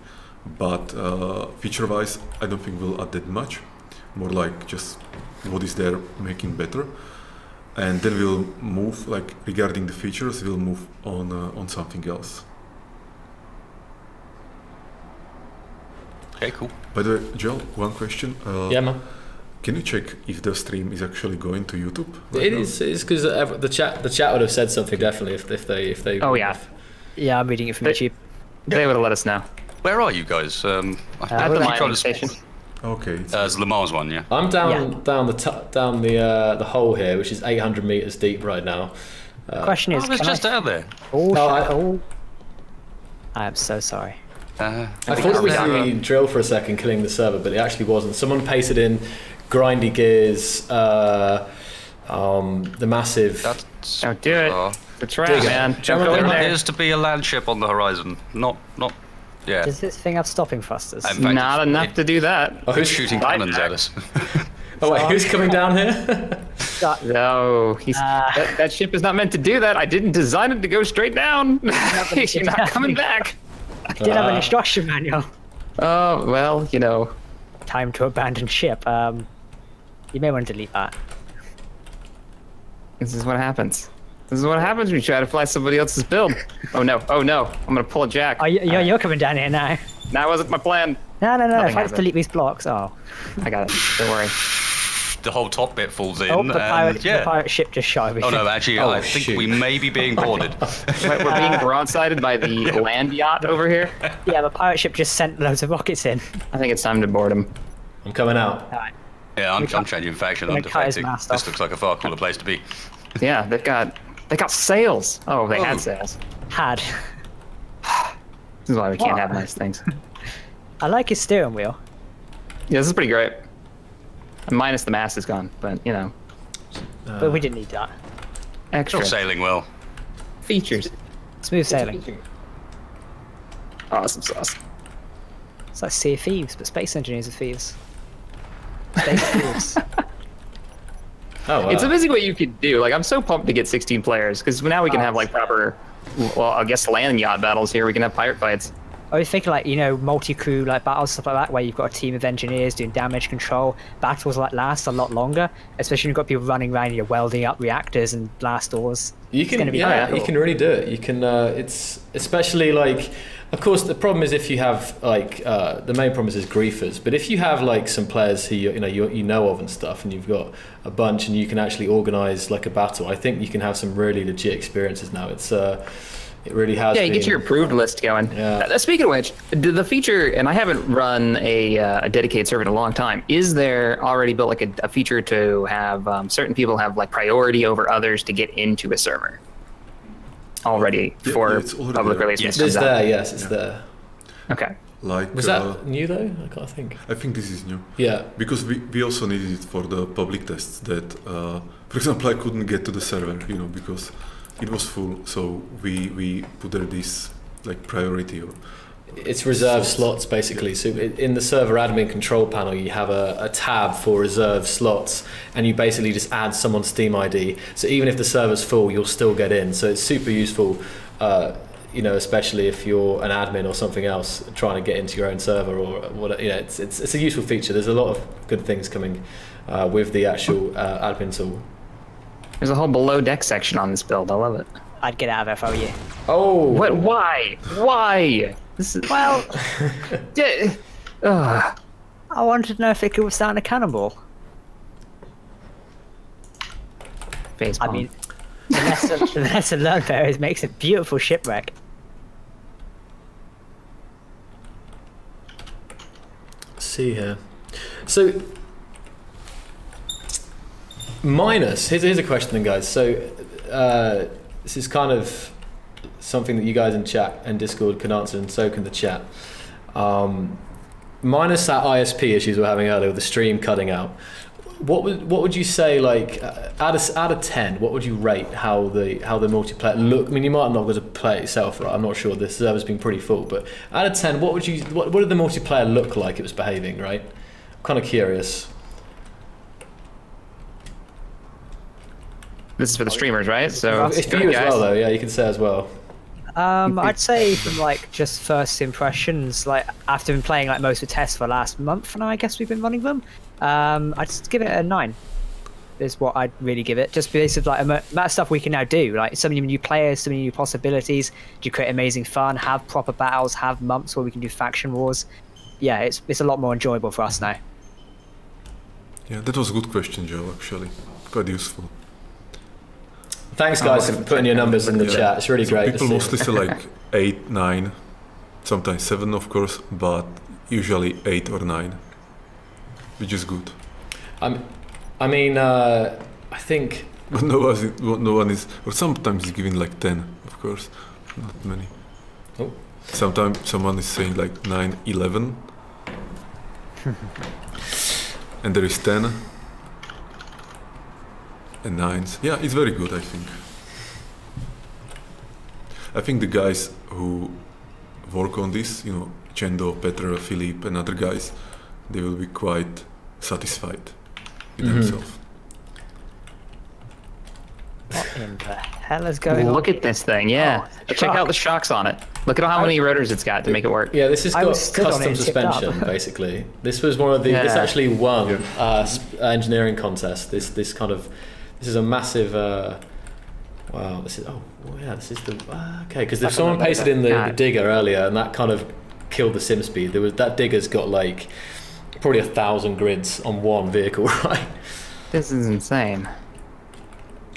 but uh, feature-wise, I don't think we'll add that much. More like just what is there making better, and then we'll move like regarding the features, we'll move on uh, on something else. Okay, cool. By the way, Joel, one question. Uh, Yeah, man. Can you check if the stream is actually going to YouTube? right It now? is. It's because the chat the chat would have said something definitely if, if they if they. Oh, yeah. Yeah, I'm reading it from They- YouTube. They would have let us know. Where are you guys? Um, I At the trying mining to station. Okay. it's- Uh, it's the Mars one, yeah. I'm down Yeah. down the t- down the uh, the hole here, which is 800 meters deep right now. Question is, Oh, it's can just I... out there. Oh, No, shit, I- oh. I am so sorry. Uh, I thought it was Yeah. the drill for a second killing the server, but it actually wasn't. Someone pasted in grindy gears, uh, um, the massive. that's. Don't do it. uh, The trap, Dig it. man. Do you Don't remember go in there there. appears to be a land ship on the horizon. Not, not. Yeah. Does this thing have stopping thrusters? Fact, Not enough it- to do that. oh, who's shooting Right cannons at us. Oh wait, who's coming down here? No, he's, Uh, that, that ship is not meant to do that. I didn't design it to go straight down. You're not coming back. I did have an Uh, instruction manual. Oh, well, you know. Time to abandon ship. Um, you may want to delete that. This is what happens. This is what happens when you try to fly somebody else's build. Oh no, oh no, I'm gonna pull a jack. Oh, you, you're, you're coming down here now. That wasn't my plan. No, no, no. Nothing if I just delete these blocks, oh, I got it. Don't worry. The whole top bit falls in. oh, the and pirate, yeah. the pirate ship just shot Oh everything. no, actually, Oh, I think we may be being boarded. Wait, we're being broadsided by the land yacht over here. Yeah, the pirate ship just sent loads of rockets in. I think it's time to board him. I'm coming out. All right. yeah, I'm, We can't- I'm changing faction. I'm defecting. This off. looks like a far cooler place to be. Yeah, they've got they got sails. Oh, they Oh. had sails. Had. This is why we can't What? have nice things. I like his steering wheel. Yeah, this is pretty great. Minus the mass is gone, but you know, But we didn't need that. extra Still sailing well. features. Smooth sailing. Awesome sauce. It's like Sea of Thieves, but space engineers are thieves. Space thieves. Oh wow. It's amazing what you could do. Like, I'm so pumped to get 16 players because now we can Oh, have like proper, well, I guess land yacht battles here. We can have pirate fights. I was thinking like, you know, multi-crew like battles, stuff like that, where you've got a team of engineers doing damage control. Battles like last a lot longer, especially when you've got people running around, you're welding up reactors and blast doors. You can, yeah, pretty you can really do it. You can. Uh, it's especially like, of course, the problem is if you have like uh, the main problem is, is griefers. But if you have like some players who you, you know you, you know of and stuff, and you've got a bunch, and you can actually organize like a battle, I think you can have some really legit experiences now. It's uh, it really has. Yeah, you get your approved list going. Yeah. Uh, speaking of which, the feature, and I haven't run a, uh, a dedicated server in a long time. Is there already built like a, a feature to have um, certain people have like priority over others to get into a server? Already Yeah, for yeah, it's already public there. release. Yes. It's comes out? there, yes, it's there. Okay. like Was uh, that new though? I can't think. I think this is new Yeah. because we, we also needed it for the public tests. That, uh, for example, I couldn't get to the server, you know, because it was full. So we we put there this like priority or It's reserved Slots. basically. So in the server admin control panel, you have a, a tab for reserved slots, and you basically just add someone's Steam ID. So even if the server's full, you'll still get in. So it's super useful. Uh, you know, especially if you're an admin or something else trying to get into your own server or what. You know, it's it's, it's a useful feature. There's a lot of good things coming uh, with the actual uh, admin tool. There's a whole below deck section on this build. I love it. I'd get out of it if I were you. Oh, What? Why? Why? This is Well, Yeah. Ugh. I wanted to know if it could withstand a cannonball. Face I mean, the lesson, the lesson learned there is makes a beautiful shipwreck. see here. So minus. Here's, here's a question, then, guys. So uh, this is kind of something that you guys in chat and Discord can answer, and so can the chat. Um, minus that ISP issues we we're having earlier with the stream cutting out. What would what would you say like uh, out of out of ten? What would you rate how the how the multiplayer look? I mean, you might not go to play it itself, right? I'm not sure. The server's been pretty full, but out of ten, what would you what, what did the multiplayer look like? It was behaving, right? I'm kind of curious. This is for the streamers, right? So it's for good, you as well, though. Yeah, you can say as well. Um, I'd say from like just first impressions, like after been playing like most of the tests for the last month now, I guess we've been running them. Um, I'd just give it a nine. Is what I'd really give it. Just based of like amount of stuff we can now do, like so many new players, so many new possibilities. To create amazing fun, have proper battles, have months where we can do faction wars. Yeah, it's it's a lot more enjoyable for us now. yeah, that was a good question, Joe. Actually, quite useful. Thanks, guys, for putting your numbers in the Yeah. chat. It's really So great. people mostly say like eight, nine, sometimes seven, of course, but usually eight or nine, which is good. I'm, I mean, uh, I think But no one, is, no one is, or sometimes is giving like ten, of course, not many. Oh. Sometimes someone is saying like nine, eleven, and there is ten and nines. Yeah, it's very good. I think. I think the guys who work on this, you know, Chendo, Petr, Philippe, and other guys, they will be quite satisfied with Mhm. themselves. What in the hell is going on? Look at this thing, yeah. Oh, Check out the shocks on it. Look at how many rotors it's got to make it work. Yeah, this has got was stood on it custom and tipped up. suspension, basically. This was one of the. This actually won uh, engineering contest. This this kind of this is a massive. Uh, wow, this is oh well, yeah, this is the ah, okay because if someone pasted in the, the digger earlier and that kind of killed the sim speed. There was that digger's got like probably a thousand grids on one vehicle, right? This is insane.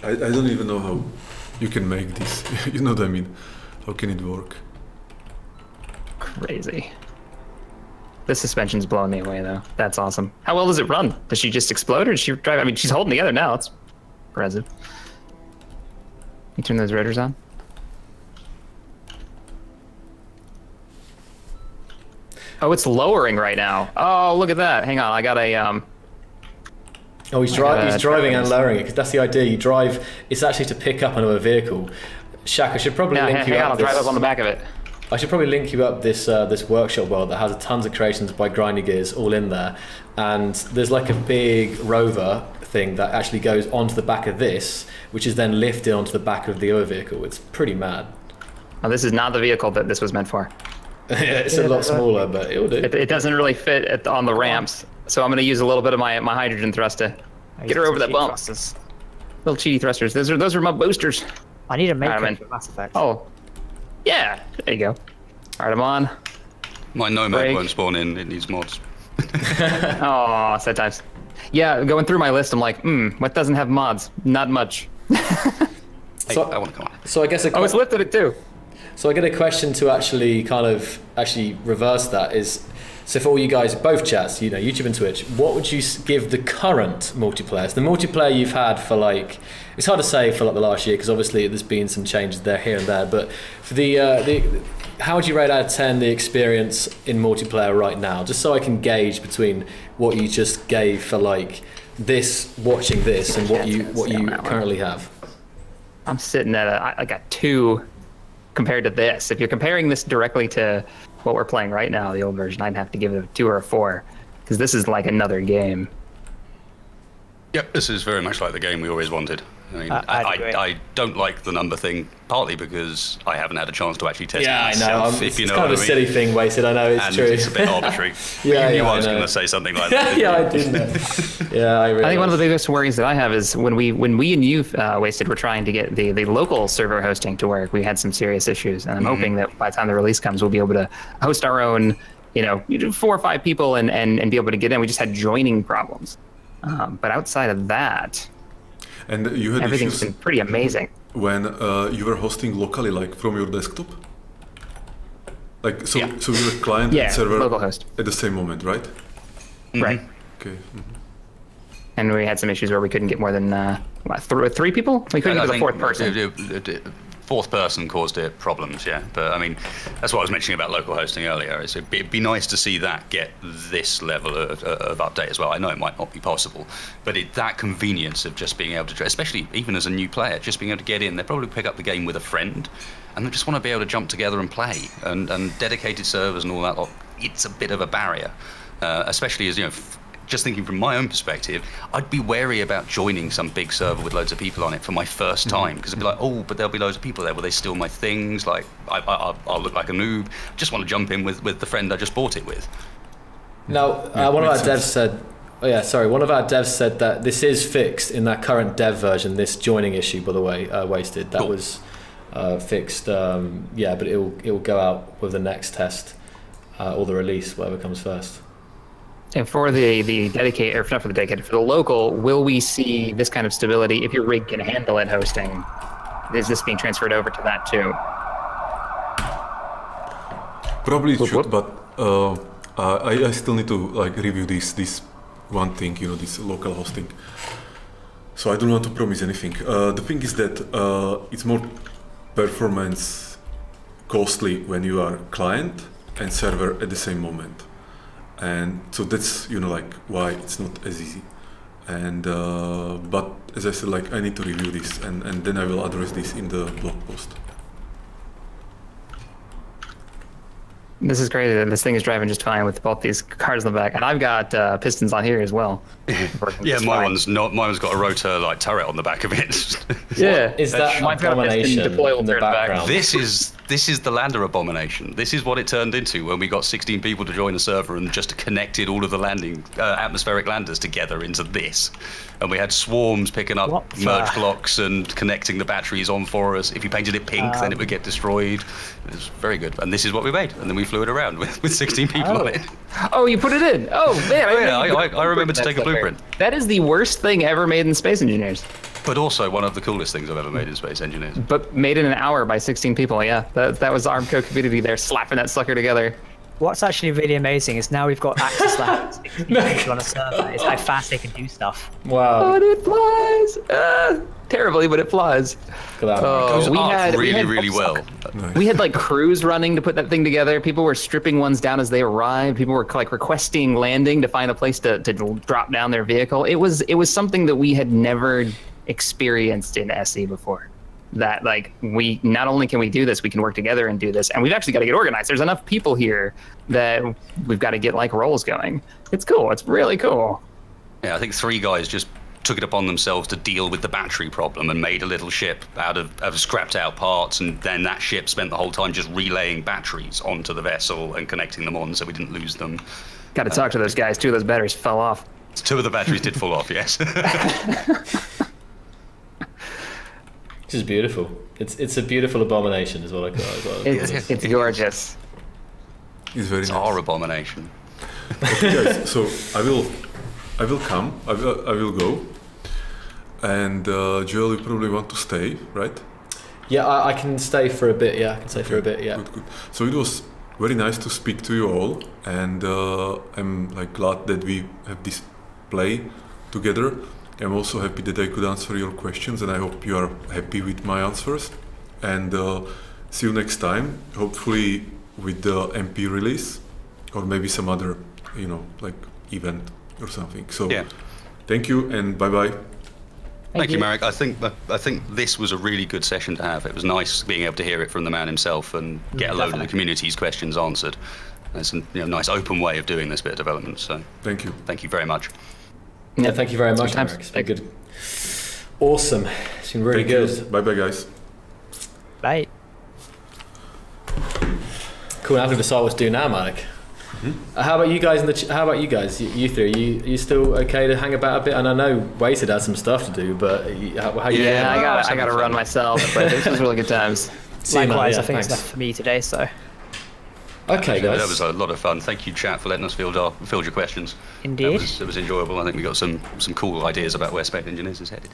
I, I don't even know how you can make this. you know what I mean? How can it work? Crazy. The suspension's blowing me away though. That's awesome. How well does it run? Does she just explode or does she drive? I mean, she's holding together now. It's impressive. You turn those rotors on. Oh, it's lowering right now. Oh, look at that. Hang on, I got a um. Oh, he's, dri- he's driving and lowering it because that's the idea. You drive. It's actually to pick up another vehicle. Shack, I should probably Yeah, link hang, you hang up. on, I'll drive this- up on the back of it. I should probably link you up this uh, this workshop world that has tons of creations by Grindy Gears all in there, and there's like a big rover thing that actually goes onto the back of this, which is then lifted onto the back of the other vehicle. It's pretty mad. Oh, this is not the vehicle that this was meant for. it's a lot smaller, but it'll do. It, it doesn't really fit at, on the ramps, so I'm going to use a little bit of my my hydrogen thrust to get her over that bump. Thrusters. Little cheaty thrusters. Those are those are my boosters. I need a make Alright, man. for Mass Effect. Oh, yeah. There you go. All right, I'm on. My Nomad Break. won't spawn in, it needs mods. Oh, sad times. Yeah, going through my list, I'm like, hmm, what doesn't have mods? Not much. So- I want to come on. So I guess a Oh, it's lifted it too. So I get a question to actually kind of actually reverse that is so for all you guys both chats you know YouTube and Twitch what would you give the current multiplayer the multiplayer you've had for like it's hard to say for like the last year because obviously there's been some changes there here and there but for the uh, the how would you rate out of ten the experience in multiplayer right now? Just so I can gauge between what you just gave for like this, watching this, and what you what you currently have. I'm sitting at a, got two compared to this. If you're comparing this directly to what we're playing right now, the old version, I'd have to give it a two or a four because this is like another game. Yep, this is very much like the game we always wanted. I mean, I, I'd. I, I don't like the number thing, partly because I haven't had a chance to actually test Yeah, I it know. myself, I'm- if it's you know kind of a I silly mean. thing, wasted. I know it's and true. it's a bit arbitrary. Yeah, you knew yeah, I was going to say something like that. yeah, I did know. Yeah, I really. I think one of the biggest worries that I have is when we when we and you uh, wasted were trying to get the, the local server hosting to work. We had some serious issues, and I'm hoping that by the time the release comes, we'll be able to host our own, you know, four or five people and, and, and be able to get in. We just had joining problems, um, but outside of that, And you had everything's issues been pretty amazing. when uh, you were hosting locally, like from your desktop. Like so, Yeah. so you were client Yeah, and server localhost. at the same moment, right? Right. Okay. mhm. And we had some issues where we couldn't get more than uh, what, th- three people. We couldn't And I get to the think fourth person. Fourth person caused it problems, yeah. But I mean, that's what I was mentioning about local hosting earlier. It'd be, it'd be nice to see that get this level of, of update as well. I know it might not be possible, but it, that convenience of just being able to, especially even as a new player, just being able to get in, they probably pick up the game with a friend, and they just want to be able to jump together and play. And, and dedicated servers and all that, lot, it's a bit of a barrier, uh, especially as you know. F- just thinking from my own perspective, I'd be wary about joining some big server with loads of people on it for my first time because I'd be like, oh, but there'll be loads of people there. Will they steal my things? Like, I, I, I'll- I'll look like a noob. I just want to jump in with, with the friend I just bought it with. Now, uh, one of our makes devs said, oh yeah, sorry, one of our devs said that this is fixed in that current dev version. This joining issue, by the way, uh, wasted. That Cool. was uh, fixed. Um, yeah, but it will it will go out with the next test uh, or the release, whatever comes first. And for the the dedicated, or not for the dedicated, for the local, will we see this kind of stability if your rig can handle it hosting? Is this being transferred over to that too? Probably it should, but uh, I, I still need to like review this this one thing, you know, this local hosting. So I don't want to promise anything. Uh, the thing is that uh, it's more performance costly when you are client and server at the same moment, and so that's you know like why it's not as easy. And uh, but as I said, like I need to review this, and, and then I will address this in the blog post. This is crazy that this thing is driving just fine with both these cars in the back, and I've got uh, pistons on here as well. Yeah, my fine. one's not. Mine's got a rotor like turret on the back of it. Yeah, Is that Mine's got a piston deployable in the turret back. this is this is the lander abomination. This is what it turned into when we got 16 people to join a server and just connected all of the landing uh, atmospheric landers together into this. And we had swarms picking up What the- merge blocks and connecting the batteries on for us. If you painted it pink, then it Um, would get destroyed. It was very good. And this is what we made. And then we flew it around with, with 16 people on Oh. it. Oh, you put it in. Oh man, Oh, yeah, I- I- I remember to take a in that sucker. blueprint. That is the worst thing ever made in Space Engineers, But also one of the coolest things I've ever made in Space Engineers. but made in an hour by 16 people. Yeah, that that was Armco community there slapping that sucker together. What's actually really amazing is now we've got access to have 60 people on a server. It's how fast they can do stuff. Wow. But it flies uh, terribly, but it flies. Look at that. Oh, It was we had really, had- really well. We had like crews running to put that thing together. People were stripping ones down as they arrived. People were like requesting landing to find a place to, to drop down their vehicle. It was it was something that we had never experienced in SE before. That like we not only can we do this, we can work together and do this, and we've actually got to get organized. There's enough people here that we've got to get like roles going. It's cool. It's really cool. Yeah, I think three guys just took it upon themselves to deal with the battery problem and made a little ship out of, of scrapped out parts, and then that ship spent the whole time just relaying batteries onto the vessel and connecting them on so we didn't lose them. Got to talk to those guys too. Those batteries fell off. Two of the batteries did fall off, yes. This is beautiful. It's it's a beautiful abomination, is what I call it. Is what I It's, Yeah, it's gorgeous. It's very it's nice. our abomination. Okay, guys, so I will, I will come. I will, I will go. And uh, Joel, you probably want to stay, right? Yeah, I, I can stay for a bit. Yeah, I can stay for a bit. Yeah. Good, good. So it was very nice to speak to you all, and uh, I'm like glad that we have this play together. I'm also happy that I could answer your questions, and I hope you are happy with my answers. And uh, see you next time. Hopefully with the MP release, or maybe some other, you know, like event or something. So Yeah. thank you and bye bye. Thank, you, Marek. I think I think this was a really good session to have. It was nice being able to hear it from the man himself and get a load of the community's questions answered. It's a you know, nice open way of doing this bit of development. So Thank you. thank you very much. Yeah, thank you very much, Sometimes- Eric. It's been good. Awesome. It's been really Thank good. Bye bye guys. Bye. Cool. Now to decide what to do now, Malik. Uh, how about you guys in the? Ch- how about you guys? You, you three, you you still okay to hang about a bit? And I know Wasted has some stuff to do, but you, how, how you Yeah, I got I got to run myself, but this was really good times. See you, man. Likewise, Yeah, I think it's enough for me today. So Okay, Yeah, guys. that was a lot of fun. Thank you, chat, for letting us field our field your questions. Indeed, it was enjoyable. I think we got some some cool ideas about where Space Engineers is headed.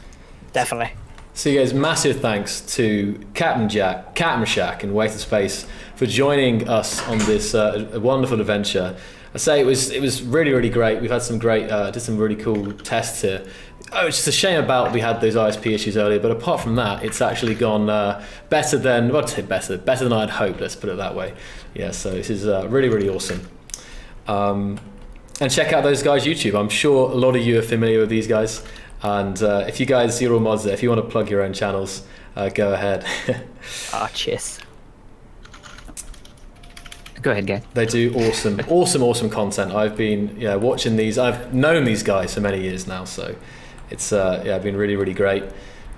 definitely. So, you guys, massive thanks to Captain Jack, Captain Shack, and Wasted Space for joining us on this uh, wonderful adventure. I say it was it was really really great. We've had some great, uh, did some really cool tests here. Oh, it's just a shame about we had those ISP issues earlier, but apart from that, it's actually gone uh, better than well, I'd say better, better than I'd hoped. Let's put it that way. Yeah, so this is uh, really really awesome. Um, and check out those guys' YouTube. I'm sure a lot of you are familiar with these guys. And uh, if you guys, you're all mods there, if you want to plug your own channels, uh, go ahead. Ah, cheers. Go ahead, guy. they do awesome, awesome, awesome content. I've been yeah watching these. I've known these guys for many years now, so it's uh, yeah been really really great.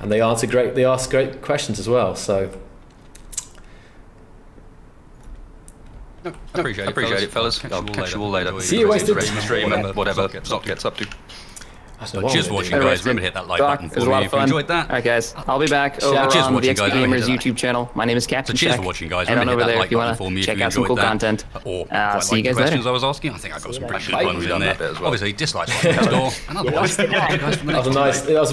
And they answer great. They ask great questions as well. So I appreciate, it, appreciate it, fellas. I'll catch you all later. See you, Wasted. Rest of the stream and whatever Zot gets up to. I don't So know what cheers for watching, guys. Remember to hit that like Doc, button for me if you enjoyed that. All right, guys. I'll be back over Cheers for on the watching, XP guys. Gamers Remember to hit YouTube channel. My name is Captain So cheers Shack. for watching, guys. And on Remember over to hit there that if you like want button for me to if check out some cool that. content. Or Uh, see you like the guys later. questions I was asking. I think I got some pretty good ones in there. That as well. Obviously, dislikes watching next door. And otherwise, lost it now. thank you guys for the That was a next nice. That was